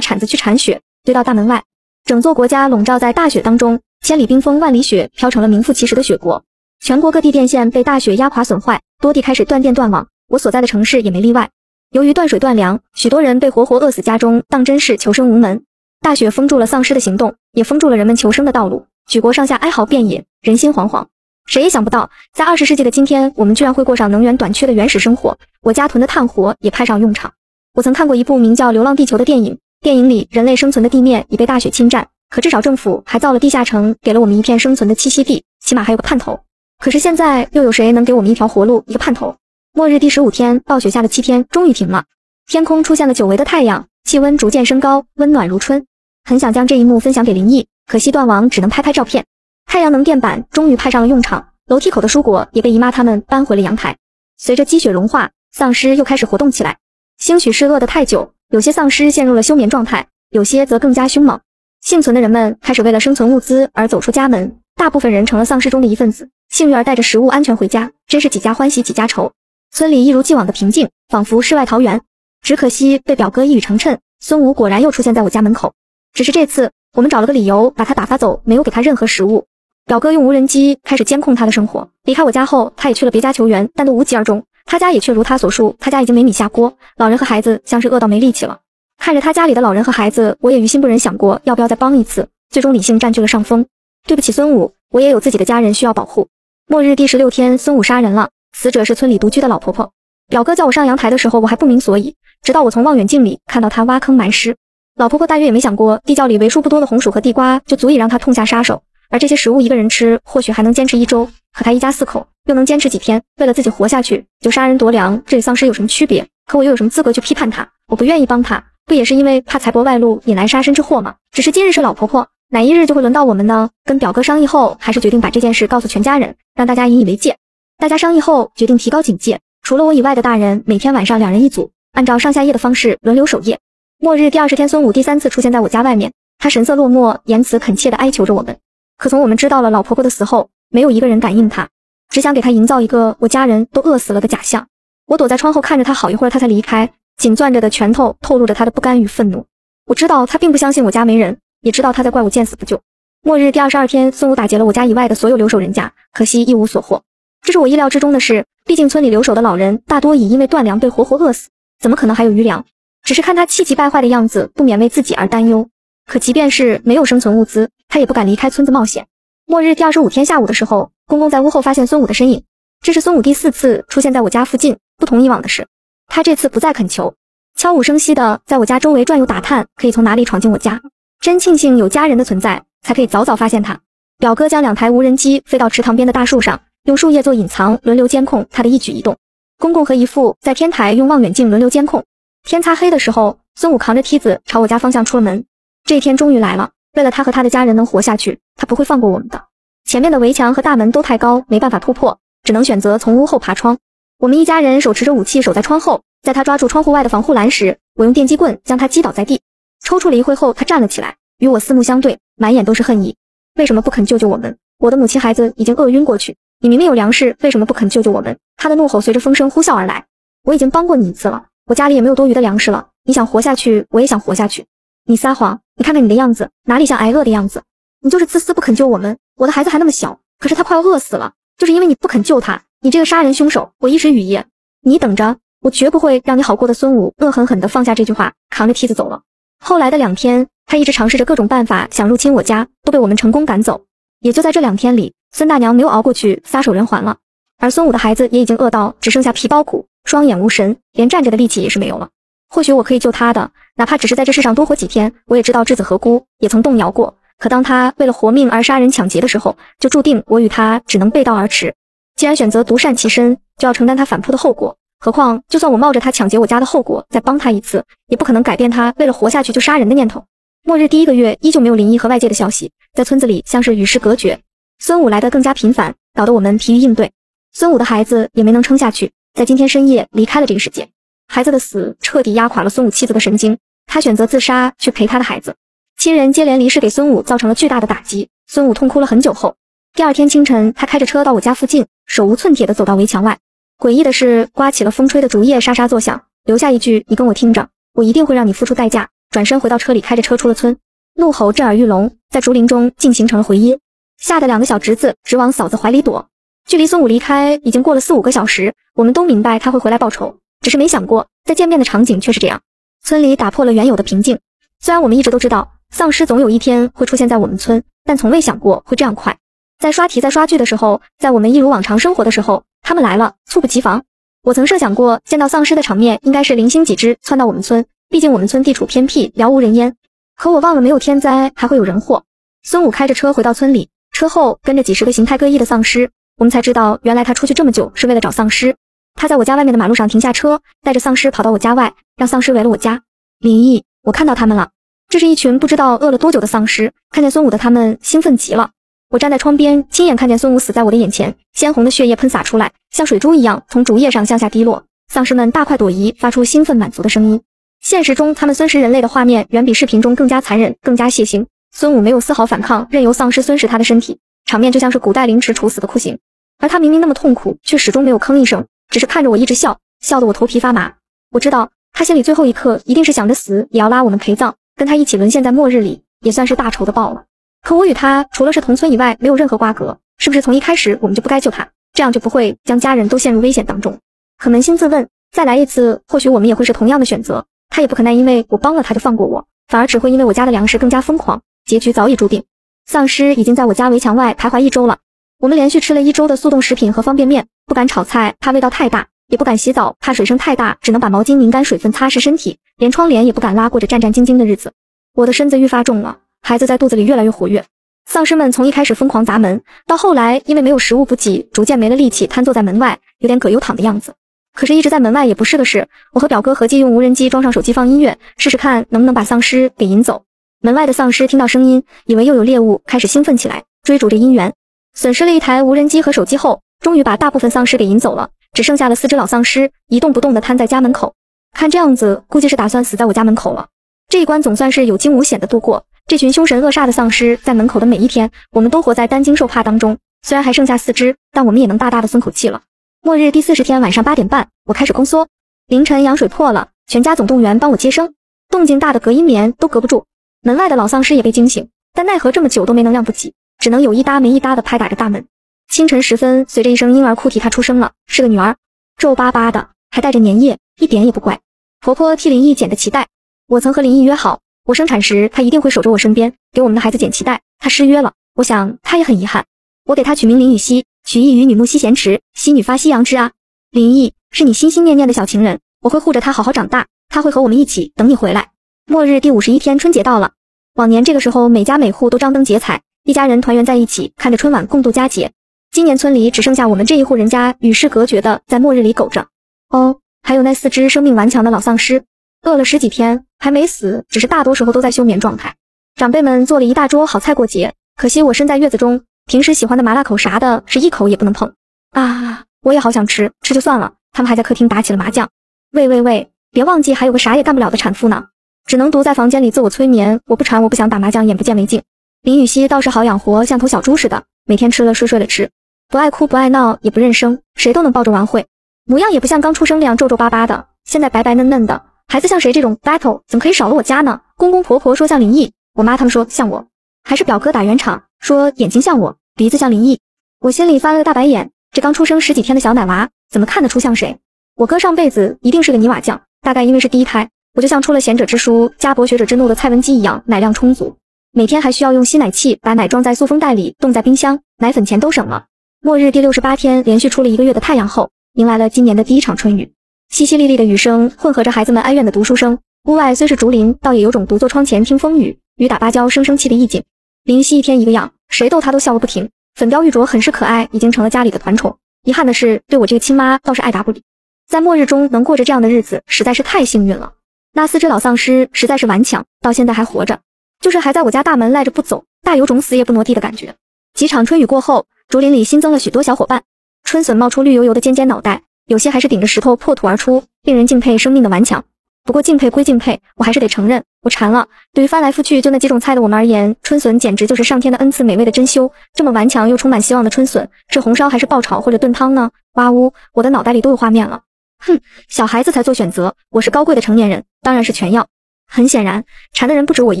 铲子去铲雪，堆到大门外。整座国家笼罩在大雪当中。千里冰封，万里雪，飘成了名副其实的雪国。全国各地电线被大雪压垮损坏，多地开始断电断网。我所在的城市也没例外。由于断水断粮，许多人被活活饿死家中，当真是求生无门。大雪封住了丧尸的行动，也封住了人们求生的道路。举国上下哀嚎遍野，人心惶惶。谁也想不到，在二十世纪的今天，我们居然会过上能源短缺的原始生活。我家囤的炭火也派上用场。我曾看过一部名叫《流浪地球》的电影，电影里人类生存的地面已被大雪侵占。可至少政府还造了地下城，给了我们一片生存的栖息地，起码还有个盼头。可是现在又有谁能给我们一条活路，一个盼头？末日第十五天，暴雪下了七天，终于停了。天空出现了久违的太阳，气温逐渐升高，温暖如春。很想将这一幕分享给林毅，可惜断网，只能拍拍照片。太阳能电板终于派上了用场，楼梯口的蔬果也被姨妈他们搬回了阳台。随着积雪融化，丧尸又开始活动起来。兴许是饿得太久，有些丧尸陷入了休眠状态，有些则更加凶猛。幸存的人们开始为了生存物资而走出家门，大部分人成了丧尸中的一份子，幸运儿带着食物安全回家，真是几家欢喜几家愁。村里一如既往的平静，仿佛世外桃源。只可惜被表哥一语成谶，孙武果然又出现在我家门口。只是这次我们找了个理由把他打发走，没有给他任何食物。表哥用无人机开始监控他的生活。离开我家后，他也去了别家求援，但都无疾而终。他家也却如他所述，他家已经没米下锅，老人和孩子像是饿到没力气了。看着他家里的老人和孩子，我也于心不忍，想过要不要再帮一次。最终理性占据了上风。对不起，孙武，我也有自己的家人需要保护。末日第十六天，孙武杀人了，死者是村里独居的老婆婆。表哥叫我上阳台的时候，我还不明所以，直到我从望远镜里看到他挖坑埋尸。老婆婆大约也没想过，地窖里为数不多的红薯和地瓜就足以让她痛下杀手，而这些食物一个人吃或许还能坚持一周，可她一家四口又能坚持几天？为了自己活下去就杀人夺粮，这与丧尸有什么区别？可我又有什么资格去批判她？我不愿意帮她，不也是因为怕财帛外露引来杀身之祸吗？只是今日是老婆婆，哪一日就会轮到我们呢？跟表哥商议后，还是决定把这件事告诉全家人，让大家引以为戒。大家商议后决定提高警戒，除了我以外的大人，每天晚上两人一组，按照上下夜的方式轮流守夜。末日第二十天，孙武第三次出现在我家外面，他神色落寞，言辞恳切地哀求着我们。可从我们知道了老婆婆的死后，没有一个人敢应他，只想给他营造一个我家人都饿死了的假象。我躲在窗后看着他好一会儿，他才离开，紧攥着的拳头透露着他的不甘与愤怒。我知道他并不相信我家没人，也知道他在怪我见死不救。末日第二十二天，孙武打劫了我家以外的所有留守人家，可惜一无所获。这是我意料之中的事，毕竟村里留守的老人大多已因为断粮被活活饿死，怎么可能还有余粮？只是看他气急败坏的样子，不免为自己而担忧。可即便是没有生存物资，他也不敢离开村子冒险。末日第二十五天下午的时候，公公在屋后发现孙武的身影，这是孙武第四次出现在我家附近。不同以往的是，他这次不再恳求，悄无声息的在我家周围转悠打探，可以从哪里闯进我家。真庆幸有家人的存在，才可以早早发现他。表哥将两台无人机飞到池塘边的大树上。用树叶做隐藏，轮流监控他的一举一动。公公和姨父在天台用望远镜轮流监控。天擦黑的时候，孙武扛着梯子朝我家方向出了门。这一天终于来了。为了他和他的家人能活下去，他不会放过我们的。前面的围墙和大门都太高，没办法突破，只能选择从屋后爬窗。我们一家人手持着武器守在窗后。在他抓住窗户外的防护栏时，我用电击棍将他击倒在地。抽搐了一会后，他站了起来，与我四目相对，满眼都是恨意。为什么不肯救救我们？我的母亲孩子已经饿晕过去。你明明有粮食，为什么不肯救救我们？他的怒吼随着风声呼啸而来。我已经帮过你一次了，我家里也没有多余的粮食了。你想活下去，我也想活下去。你撒谎，你看看你的样子，哪里像挨饿的样子？你就是自私，不肯救我们。我的孩子还那么小，可是他快要饿死了，就是因为你不肯救他。你这个杀人凶手，我一时语噎。你等着，我绝不会让你好过的。孙武恶狠狠地放下这句话，扛着梯子走了。后来的两天，他一直尝试着各种办法想入侵我家，都被我们成功赶走。也就在这两天里。孙大娘没有熬过去，撒手人寰了。而孙武的孩子也已经饿到只剩下皮包骨，双眼无神，连站着的力气也是没有了。或许我可以救他的，哪怕只是在这世上多活几天。我也知道质子和姑也曾动摇过，可当他为了活命而杀人抢劫的时候，就注定我与他只能背道而驰。既然选择独善其身，就要承担他反扑的后果。何况，就算我冒着他抢劫我家的后果再帮他一次，也不可能改变他为了活下去就杀人的念头。末日第一个月，依旧没有林毅和外界的消息，在村子里像是与世隔绝。孙武来的更加频繁，搞得我们疲于应对。孙武的孩子也没能撑下去，在今天深夜离开了这个世界。孩子的死彻底压垮了孙武妻子的神经，他选择自杀去陪他的孩子。亲人接连离世，给孙武造成了巨大的打击。孙武痛哭了很久后，第二天清晨，他开着车到我家附近，手无寸铁地走到围墙外。诡异的是，刮起了风，吹的竹叶沙沙作响，留下一句：“你跟我听着，我一定会让你付出代价。”转身回到车里，开着车出了村。怒吼震耳欲聋，在竹林中竟形成了回音。吓得两个小侄子直往嫂子怀里躲。距离孙武离开已经过了四五个小时，我们都明白他会回来报仇，只是没想过再见面的场景却是这样。村里打破了原有的平静。虽然我们一直都知道丧尸总有一天会出现在我们村，但从未想过会这样快。在刷题、在刷剧的时候，在我们一如往常生活的时候，他们来了，猝不及防。我曾设想过见到丧尸的场面应该是零星几只窜到我们村，毕竟我们村地处偏僻，杳无人烟。可我忘了，没有天灾还会有人祸。孙武开着车回到村里。车后跟着几十个形态各异的丧尸，我们才知道，原来他出去这么久是为了找丧尸。他在我家外面的马路上停下车，带着丧尸跑到我家外，让丧尸围了我家。林毅，我看到他们了，这是一群不知道饿了多久的丧尸。看见孙武的他们兴奋极了。我站在窗边，亲眼看见孙武死在我的眼前，鲜红的血液喷洒出来，像水珠一样从竹叶上向下滴落。丧尸们大快朵颐，发出兴奋满足的声音。现实中，他们孙食人类的画面远比视频中更加残忍，更加血腥。孙武没有丝毫反抗，任由丧尸吞食他的身体，场面就像是古代凌迟处死的酷刑。而他明明那么痛苦，却始终没有吭一声，只是看着我一直笑，笑得我头皮发麻。我知道他心里最后一刻一定是想着死，也要拉我们陪葬，跟他一起沦陷在末日里，也算是大仇的报了。可我与他除了是同村以外，没有任何瓜葛，是不是从一开始我们就不该救他？这样就不会将家人都陷入危险当中。可扪心自问，再来一次，或许我们也会是同样的选择。他也不可能因为我帮了他就放过我，反而只会因为我家的粮食更加疯狂。结局早已注定，丧尸已经在我家围墙外徘徊一周了。我们连续吃了一周的速冻食品和方便面，不敢炒菜，怕味道太大。也不敢洗澡，怕水声太大，只能把毛巾拧干水分擦拭身体，连窗帘也不敢拉，过着战战兢兢的日子。我的身子愈发重了，孩子在肚子里越来越活跃。丧尸们从一开始疯狂砸门，到后来因为没有食物补给，逐渐没了力气，瘫坐在门外，有点葛优躺的样子。可是，一直在门外也不是个事。我和表哥合计用无人机装上手机放音乐，试试看能不能把丧尸给引走。门外的丧尸听到声音，以为又有猎物，开始兴奋起来，追逐着音源。损失了一台无人机和手机后，终于把大部分丧尸给引走了，只剩下了四只老丧尸，一动不动地瘫在家门口。看这样子，估计是打算死在我家门口了。这一关总算是有惊无险的度过。这群凶神恶煞的丧尸在门口的每一天，我们都活在担惊受怕当中。虽然还剩下四只，但我们也能大大的松口气了。末日第四十天晚上八点半，我开始宫缩。凌晨羊水破了，全家总动员帮我接生，动静大的隔音棉都隔不住。门外的老丧尸也被惊醒，但奈何这么久都没能量补给，只能有一搭没一搭的拍打着大门。清晨时分，随着一声婴儿哭啼，她出生了，是个女儿，皱巴巴的，还带着粘液，一点也不乖。婆婆替林毅剪的脐带，我曾和林毅约好，我生产时她一定会守着我身边，给我们的孩子剪脐带。她失约了，我想她也很遗憾。我给她取名林雨熙。取意于女木西贤池，西女发夕阳之啊，林毅是你心心念念的小情人，我会护着他好好长大，他会和我们一起等你回来。末日第五十一天，春节到了，往年这个时候每家每户都张灯结彩，一家人团圆在一起，看着春晚共度佳节。今年村里只剩下我们这一户人家与世隔绝的在末日里苟着。哦，还有那四只生命顽强的老丧尸，饿了十几天还没死，只是大多时候都在休眠状态。长辈们做了一大桌好菜过节，可惜我身在月子中。平时喜欢的麻辣口啥的，是一口也不能碰啊！我也好想吃，吃就算了。他们还在客厅打起了麻将。喂喂喂，别忘记还有个啥也干不了的产妇呢，只能独在房间里自我催眠。我不馋，我不想打麻将，眼不见为净。林雨熙倒是好养活，像头小猪似的，每天吃了睡，睡了吃，不爱哭不爱闹，也不认生，谁都能抱着玩会，模样也不像刚出生那样皱皱巴巴的，现在白白嫩嫩的。孩子像谁？这种 battle 怎么可以少了我家呢？公公婆婆说像林毅，我妈他们说像我。还是表哥打圆场，说眼睛像我，鼻子像林毅，我心里翻了个大白眼。这刚出生十几天的小奶娃，怎么看得出像谁？我哥上辈子一定是个泥瓦匠，大概因为是第一胎，我就像出了贤者之书，家博学者之怒的蔡文姬一样，奶量充足，每天还需要用吸奶器把奶装在塑封袋里，冻在冰箱，奶粉钱都省了。末日第六十八天，连续出了一个月的太阳后，迎来了今年的第一场春雨，淅淅沥沥的雨声混合着孩子们哀怨的读书声。屋外虽是竹林，倒也有种独坐窗前听风雨，雨打芭蕉声声泣的意境。林夕一天一个样，谁逗她都笑个不停。粉雕玉琢很是可爱，已经成了家里的团宠。遗憾的是，对我这个亲妈倒是爱答不理。在末日中能过着这样的日子，实在是太幸运了。那四只老丧尸实在是顽强，到现在还活着，就是还在我家大门赖着不走，大有种死也不挪地的感觉。几场春雨过后，竹林里新增了许多小伙伴。春笋冒出绿油油的尖尖脑袋，有些还是顶着石头破土而出，令人敬佩生命的顽强。不过敬佩归敬佩，我还是得承认，我馋了。对于翻来覆去就那几种菜的我们而言，春笋简直就是上天的恩赐，美味的珍馐。这么顽强又充满希望的春笋，是红烧还是爆炒或者炖汤呢？哇呜，我的脑袋里都有画面了。哼，小孩子才做选择，我是高贵的成年人，当然是全要。很显然，馋的人不止我一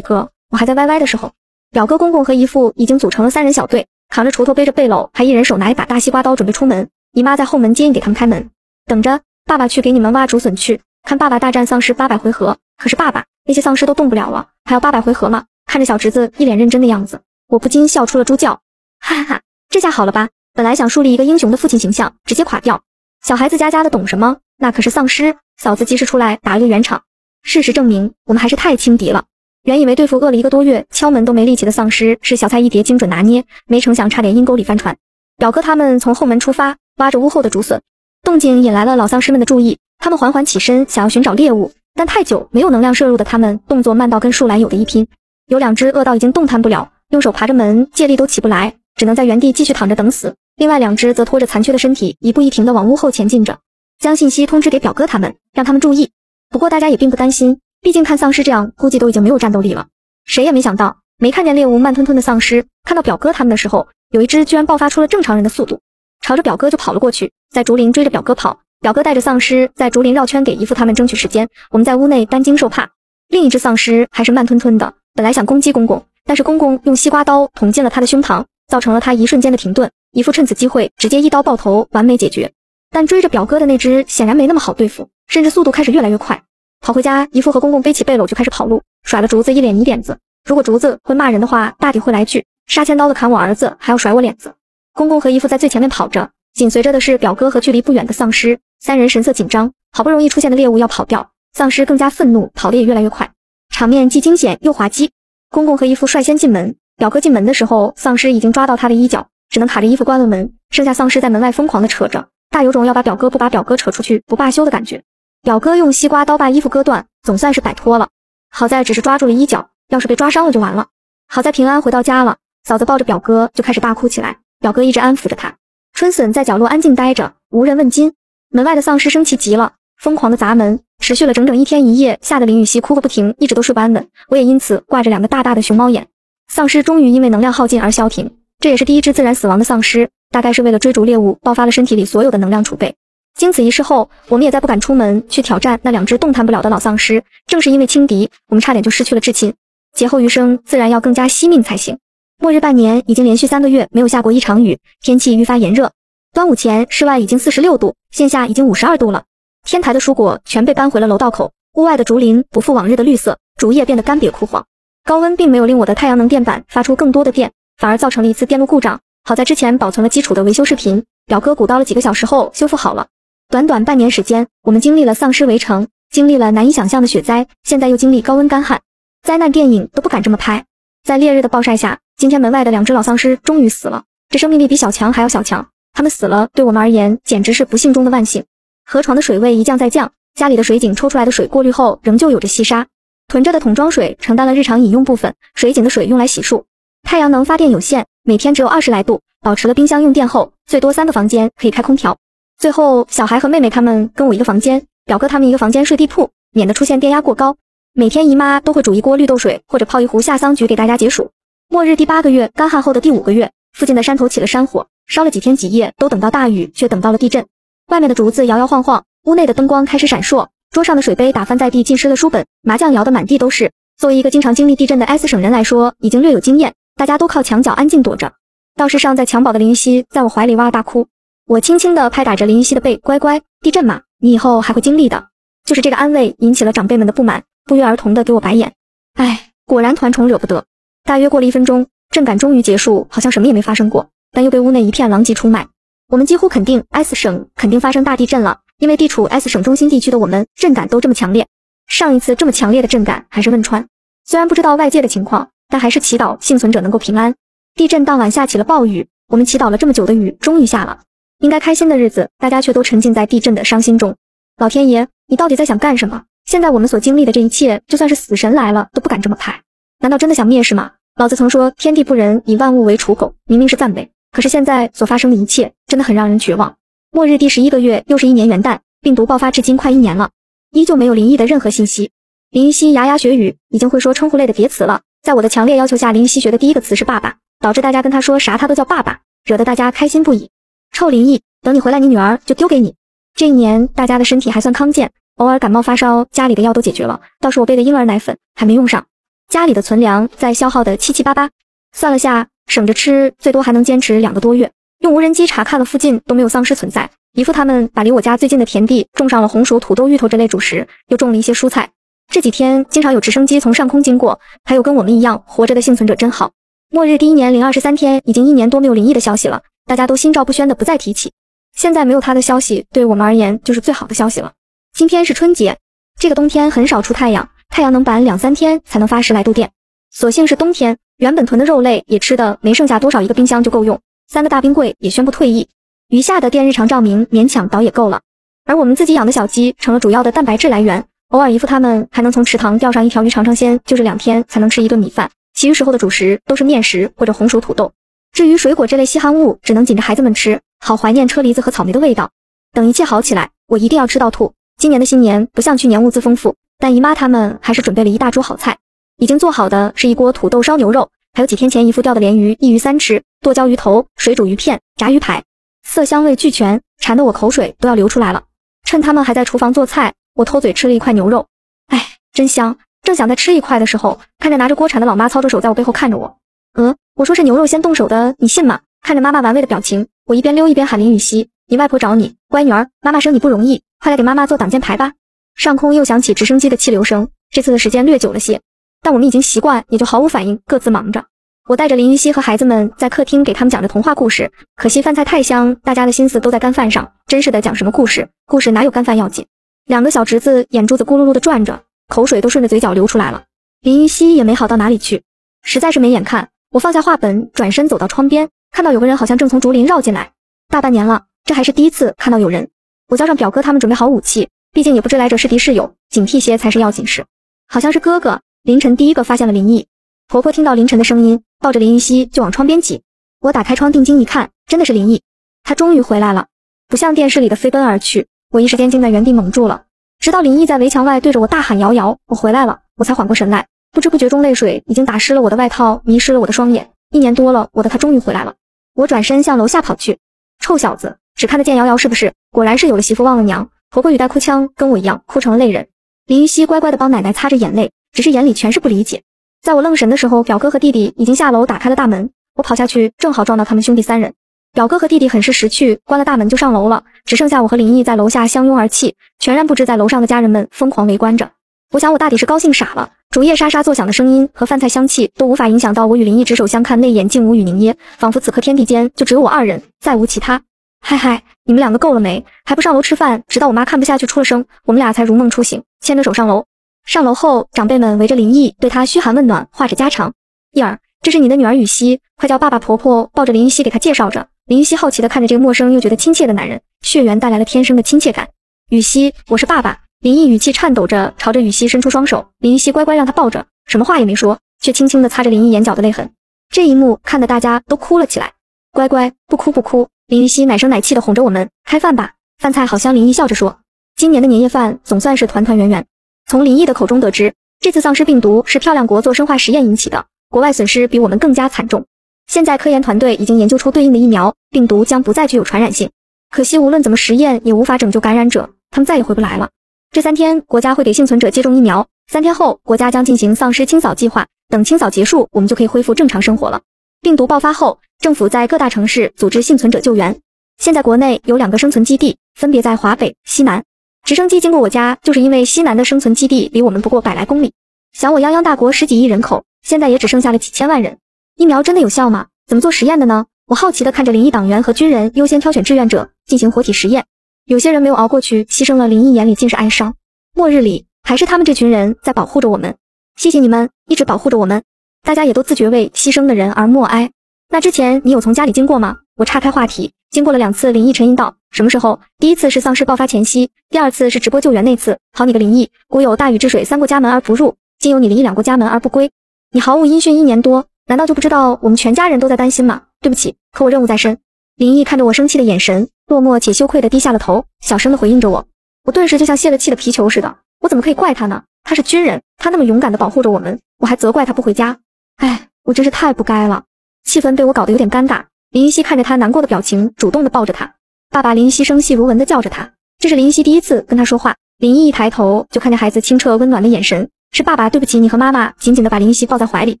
个。我还在歪歪的时候，表哥公公和姨父已经组成了三人小队，扛着锄头，背着背篓，还一人手拿一把大西瓜刀，准备出门。姨妈在后门接应，给他们开门。等着，爸爸去给你们挖竹笋去。看爸爸大战丧尸八百回合，可是爸爸那些丧尸都动不了了，还要八百回合吗？看着小侄子一脸认真的样子，我不禁笑出了猪叫，哈哈哈！这下好了吧？本来想树立一个英雄的父亲形象，直接垮掉。小孩子家家的懂什么？那可是丧尸。嫂子及时出来打了个圆场。事实证明，我们还是太轻敌了。原以为对付饿了一个多月、敲门都没力气的丧尸是小菜一碟，精准拿捏，没成想差点阴沟里翻船。表哥他们从后门出发，挖着屋后的竹笋，动静引来了老丧尸们的注意。他们缓缓起身，想要寻找猎物，但太久没有能量摄入的他们，动作慢到跟树懒有的一拼。有两只饿到已经动弹不了，用手爬着门，借力都起不来，只能在原地继续躺着等死。另外两只则拖着残缺的身体，一步一停地往屋后前进着，将信息通知给表哥他们，让他们注意。不过大家也并不担心，毕竟看丧尸这样，估计都已经没有战斗力了。谁也没想到，没看见猎物慢吞吞的丧尸，看到表哥他们的时候，有一只居然爆发出了正常人的速度，朝着表哥就跑了过去，在竹林追着表哥跑。表哥带着丧尸在竹林绕圈，给姨父他们争取时间。我们在屋内担惊受怕。另一只丧尸还是慢吞吞的，本来想攻击公公，但是公公用西瓜刀捅进了他的胸膛，造成了他一瞬间的停顿。姨父趁此机会直接一刀爆头，完美解决。但追着表哥的那只显然没那么好对付，甚至速度开始越来越快。跑回家，姨父和公公背起背篓就开始跑路，甩了竹子一脸泥点子。如果竹子会骂人的话，大抵会来句杀千刀的砍我儿子，还要甩我脸子。公公和姨父在最前面跑着，紧随着的是表哥和距离不远的丧尸。三人神色紧张，好不容易出现的猎物要跑掉，丧尸更加愤怒，跑得也越来越快，场面既惊险又滑稽。公公和姨父率先进门，表哥进门的时候，丧尸已经抓到他的衣角，只能卡着衣服关了门，剩下丧尸在门外疯狂的扯着，大有种要把表哥不把表哥扯出去不罢休的感觉。表哥用西瓜刀把衣服割断，总算是摆脱了。好在只是抓住了衣角，要是被抓伤了就完了。好在平安回到家了，嫂子抱着表哥就开始大哭起来，表哥一直安抚着他。春笋在角落安静待着，无人问津。门外的丧尸生气极了，疯狂的砸门，持续了整整一天一夜，吓得林雨熙哭个不停，一直都睡不安稳。我也因此挂着两个大大的熊猫眼。丧尸终于因为能量耗尽而消停，这也是第一只自然死亡的丧尸，大概是为了追逐猎物，爆发了身体里所有的能量储备。经此一事后，我们也再不敢出门去挑战那两只动弹不了的老丧尸。正是因为轻敌，我们差点就失去了至亲。劫后余生，自然要更加惜命才行。末日半年已经连续三个月没有下过一场雨，天气愈发炎热。端午前，室外已经四十六度，线下已经五十二度了。天台的蔬果全被搬回了楼道口，屋外的竹林不复往日的绿色，竹叶变得干瘪枯黄。高温并没有令我的太阳能电板发出更多的电，反而造成了一次电路故障。好在之前保存了基础的维修视频，表哥鼓捣了几个小时后修复好了。短短半年时间，我们经历了丧尸围城，经历了难以想象的雪灾，现在又经历高温干旱，灾难电影都不敢这么拍。在烈日的暴晒下，今天门外的两只老丧尸终于死了。这生命力比小强还要小强，他们死了，对我们而言简直是不幸中的万幸。河床的水位一降再降，家里的水井抽出来的水过滤后仍旧有着细沙，囤着的桶装水承担了日常饮用部分，水井的水用来洗漱。太阳能发电有限，每天只有二十来度，保持了冰箱用电后最多三个房间可以开空调。最后，小孩和妹妹他们跟我一个房间，表哥他们一个房间睡地铺，免得出现电压过高。每天姨妈都会煮一锅绿豆水，或者泡一壶夏桑菊给大家解暑。末日第八个月，干旱后的第五个月，附近的山头起了山火，烧了几天几夜，都等到大雨，却等到了地震。外面的竹子摇摇晃晃，屋内的灯光开始闪烁，桌上的水杯打翻在地，浸湿了书本，麻将摇得满地都是。作为一个经常经历地震的 S 省人来说，已经略有经验，大家都靠墙角安静躲着。倒是尚在襁褓的林夕，在我怀里哇哇大哭。我轻轻地拍打着林依稀的背，乖乖，地震嘛，你以后还会经历的。就是这个安慰引起了长辈们的不满，不约而同的给我白眼。哎，果然团宠惹不得。大约过了一分钟，震感终于结束，好像什么也没发生过，但又被屋内一片狼藉出卖。我们几乎肯定 S 省肯定发生大地震了，因为地处 S 省中心地区的我们，震感都这么强烈。上一次这么强烈的震感还是汶川。虽然不知道外界的情况，但还是祈祷幸存者能够平安。地震当晚下起了暴雨，我们祈祷了这么久的雨终于下了。应该开心的日子，大家却都沉浸在地震的伤心中。老天爷，你到底在想干什么？现在我们所经历的这一切，就算是死神来了都不敢这么拍。难道真的想灭世吗？老子曾说天地不仁，以万物为刍狗，明明是赞美。可是现在所发生的一切，真的很让人绝望。末日第十一个月，又是一年元旦，病毒爆发至今快一年了，依旧没有林毅的任何信息。林依稀牙牙学语，已经会说称呼类的叠词了。在我的强烈要求下，林依稀学的第一个词是爸爸，导致大家跟他说啥他都叫爸爸，惹得大家开心不已。臭林毅，等你回来，你女儿就丢给你。这一年，大家的身体还算康健，偶尔感冒发烧，家里的药都解决了，倒是我备的婴儿奶粉还没用上，家里的存粮在消耗的七七八八。算了下，省着吃，最多还能坚持两个多月。用无人机查看了附近都没有丧尸存在，姨父他们把离我家最近的田地种上了红薯、土豆、芋头这类主食，又种了一些蔬菜。这几天经常有直升机从上空经过，还有跟我们一样活着的幸存者真好。末日第一年零二十三天，已经一年多没有灵异的消息了。大家都心照不宣的不再提起，现在没有他的消息，对我们而言就是最好的消息了。今天是春节，这个冬天很少出太阳，太阳能板两三天才能发十来度电。所幸是冬天，原本囤的肉类也吃的没剩下多少，一个冰箱就够用。三个大冰柜也宣布退役，余下的电日常照明勉强倒也够了。而我们自己养的小鸡成了主要的蛋白质来源，偶尔姨父他们还能从池塘钓上一条鱼尝尝鲜，就是两天才能吃一顿米饭，其余时候的主食都是面食或者红薯土豆。至于水果这类稀罕物，只能紧着孩子们吃。好怀念车厘子和草莓的味道。等一切好起来，我一定要吃到吐。今年的新年不像去年物资丰富，但姨妈他们还是准备了一大桌好菜。已经做好的是一锅土豆烧牛肉，还有几天前姨父钓的鲢鱼，一鱼三吃，剁椒鱼头、水煮鱼片、炸鱼排，色香味俱全，馋得我口水都要流出来了。趁他们还在厨房做菜，我偷嘴吃了一块牛肉，哎，真香！正想再吃一块的时候，看着拿着锅铲的老妈操着手在我背后看着我，呃。我说是牛肉先动手的，你信吗？看着妈妈玩味的表情，我一边溜一边喊林雨熙：“你外婆找你，乖女儿，妈妈生你不容易，快来给妈妈做挡箭牌吧。”上空又响起直升机的气流声，这次的时间略久了些，但我们已经习惯，也就毫无反应，各自忙着。我带着林依稀和孩子们在客厅给他们讲着童话故事，可惜饭菜太香，大家的心思都在干饭上。真是的，讲什么故事？故事哪有干饭要紧？两个小侄子眼珠子咕噜噜的转着，口水都顺着嘴角流出来了。林依稀也没好到哪里去，实在是没眼看。我放下画本，转身走到窗边，看到有个人好像正从竹林绕进来。大半年了，这还是第一次看到有人。我叫上表哥他们准备好武器，毕竟也不知来者是敌是友，警惕些才是要紧事。好像是哥哥凌晨第一个发现了林毅。婆婆听到凌晨的声音。抱着林依稀就往窗边挤，我打开窗定睛一看，真的是林毅，他终于回来了，不像电视里的飞奔而去。我一时间竟在原地懵住了，直到林毅在围墙外对着我大喊“瑶瑶，我回来了”，我才缓过神来。不知不觉中，泪水已经打湿了我的外套，迷失了我的双眼。一年多了，我的他终于回来了。我转身向楼下跑去，臭小子，只看得见瑶瑶是不是？果然是有了媳妇忘了娘。婆婆语带哭腔，跟我一样哭成了泪人。林依稀乖乖的帮奶奶擦着眼泪，只是眼里全是不理解。在我愣神的时候，表哥和弟弟已经下楼打开了大门。我跑下去，正好撞到他们兄弟三人。表哥和弟弟很是识趣，关了大门就上楼了，只剩下我和林毅在楼下相拥而泣，全然不知在楼上的家人们疯狂围观着。我想我大抵是高兴傻了，竹叶沙沙作响的声音和饭菜香气都无法影响到我与林毅执手相看，内眼竟无语凝噎，仿佛此刻天地间就只有我二人，再无其他。嗨嗨，你们两个够了没？还不上楼吃饭？直到我妈看不下去出了声，我们俩才如梦初醒，牵着手上楼。上楼后，长辈们围着林毅，对他嘘寒问暖，话着家常。毅儿，这是你的女儿雨熙，快叫爸爸。婆婆抱着林依稀给他介绍着。林依稀好奇地看着这个陌生又觉得亲切的男人，血缘带来了天生的亲切感。雨熙，我是爸爸。林毅语气颤抖着朝着雨熙伸出双手，林依稀乖乖让他抱着，什么话也没说，却轻轻地擦着林毅眼角的泪痕。这一幕看得大家都哭了起来。乖乖，不哭不哭。林依稀奶声奶气地哄着我们，开饭吧。饭菜好香。林毅笑着说，今年的年夜饭总算是团团圆圆。从林毅的口中得知，这次丧尸病毒是漂亮国做生化实验引起的，国外损失比我们更加惨重。现在科研团队已经研究出对应的疫苗，病毒将不再具有传染性。可惜无论怎么实验，也无法拯救感染者，他们再也回不来了。这三天，国家会给幸存者接种疫苗。三天后，国家将进行丧尸清扫计划。等清扫结束，我们就可以恢复正常生活了。病毒爆发后，政府在各大城市组织幸存者救援。现在国内有两个生存基地，分别在华北、西南。直升机经过我家，就是因为西南的生存基地离我们不过百来公里。想我泱泱大国十几亿人口，现在也只剩下了几千万人。疫苗真的有效吗？怎么做实验的呢？我好奇地看着林毅党员和军人优先挑选志愿者进行活体实验。有些人没有熬过去，牺牲了。林毅眼里尽是哀伤。末日里，还是他们这群人在保护着我们。谢谢你们一直保护着我们。大家也都自觉为牺牲的人而默哀。那之前你有从家里经过吗？我岔开话题。经过了两次，林毅沉吟道：“什么时候？第一次是丧尸爆发前夕，第二次是直播救援那次。好你个林毅，古有大禹治水三过家门而不入，今有你林毅两过家门而不归。你毫无音讯一年多，难道就不知道我们全家人都在担心吗？对不起，可我任务在身。”林毅看着我生气的眼神，落寞且羞愧的低下了头，小声的回应着我。我顿时就像泄了气的皮球似的，我怎么可以怪他呢？他是军人，他那么勇敢的保护着我们，我还责怪他不回家。哎，我真是太不该了。气氛被我搞得有点尴尬。林依稀看着他难过的表情，主动的抱着他。爸爸林依稀声细如蚊的叫着他，这是林依稀第一次跟他说话。林毅一抬头就看见孩子清澈温暖的眼神，是爸爸对不起你和妈妈，紧紧的把林依稀抱在怀里。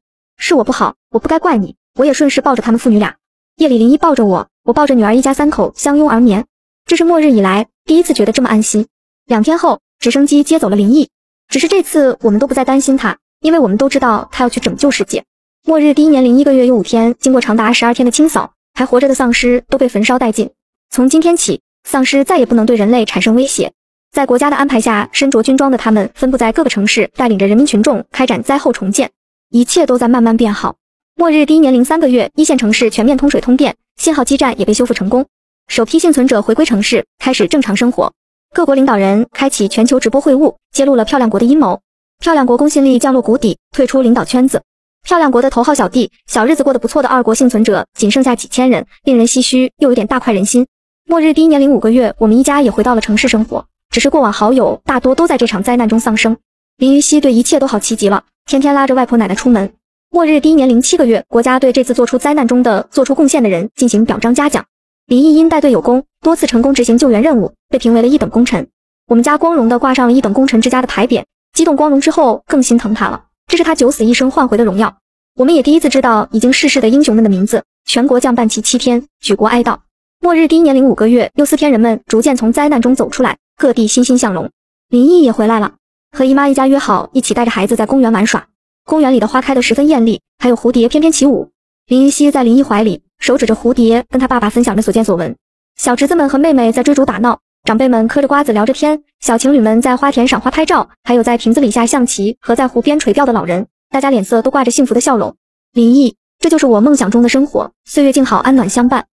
是我不好，我不该怪你。我也顺势抱着他们父女俩。夜里林一抱着我，我抱着女儿，一家三口相拥而眠。这是末日以来第一次觉得这么安心。两天后，直升机接走了林毅，只是这次我们都不再担心他，因为我们都知道他要去拯救世界。末日第一年零一个月又五天，经过长达十二天的清扫。还活着的丧尸都被焚烧殆尽。从今天起，丧尸再也不能对人类产生威胁。在国家的安排下，身着军装的他们分布在各个城市，带领着人民群众开展灾后重建。一切都在慢慢变好。末日第一年零三个月，一线城市全面通水通电，信号基站也被修复成功。首批幸存者回归城市，开始正常生活。各国领导人开启全球直播会晤，揭露了漂亮国的阴谋。漂亮国公信力降落谷底，退出领导圈子。漂亮国的头号小弟，小日子过得不错的二国幸存者仅剩下几千人，令人唏嘘，又有点大快人心。末日第一年零五个月，我们一家也回到了城市生活，只是过往好友大多都在这场灾难中丧生。林于熙对一切都好奇极了，天天拉着外婆奶奶出门。末日第一年零七个月，国家对这次做出灾难中的做出贡献的人进行表彰嘉奖。林毅因带队有功，多次成功执行救援任务，被评为了一等功臣。我们家光荣的挂上了一等功臣之家的牌匾，激动光荣之后更心疼他了。这是他九死一生换回的荣耀。我们也第一次知道已经逝世的英雄们的名字。全国降半旗七天，举国哀悼。末日第一年零五个月又四天，人们逐渐从灾难中走出来，各地欣欣向荣。林毅也回来了，和姨妈一家约好一起带着孩子在公园玩耍。公园里的花开得十分艳丽，还有蝴蝶翩翩起舞，林依稀在林一怀里，手指着蝴蝶，跟他爸爸分享着所见所闻。小侄子们和妹妹在追逐打闹，长辈们嗑着瓜子聊着天，小情侣们在花田赏花拍照，还有在亭子里下象棋和在湖边垂钓的老人，大家脸色都挂着幸福的笑容。林毅，这就是我梦想中的生活，岁月静好，安暖相伴。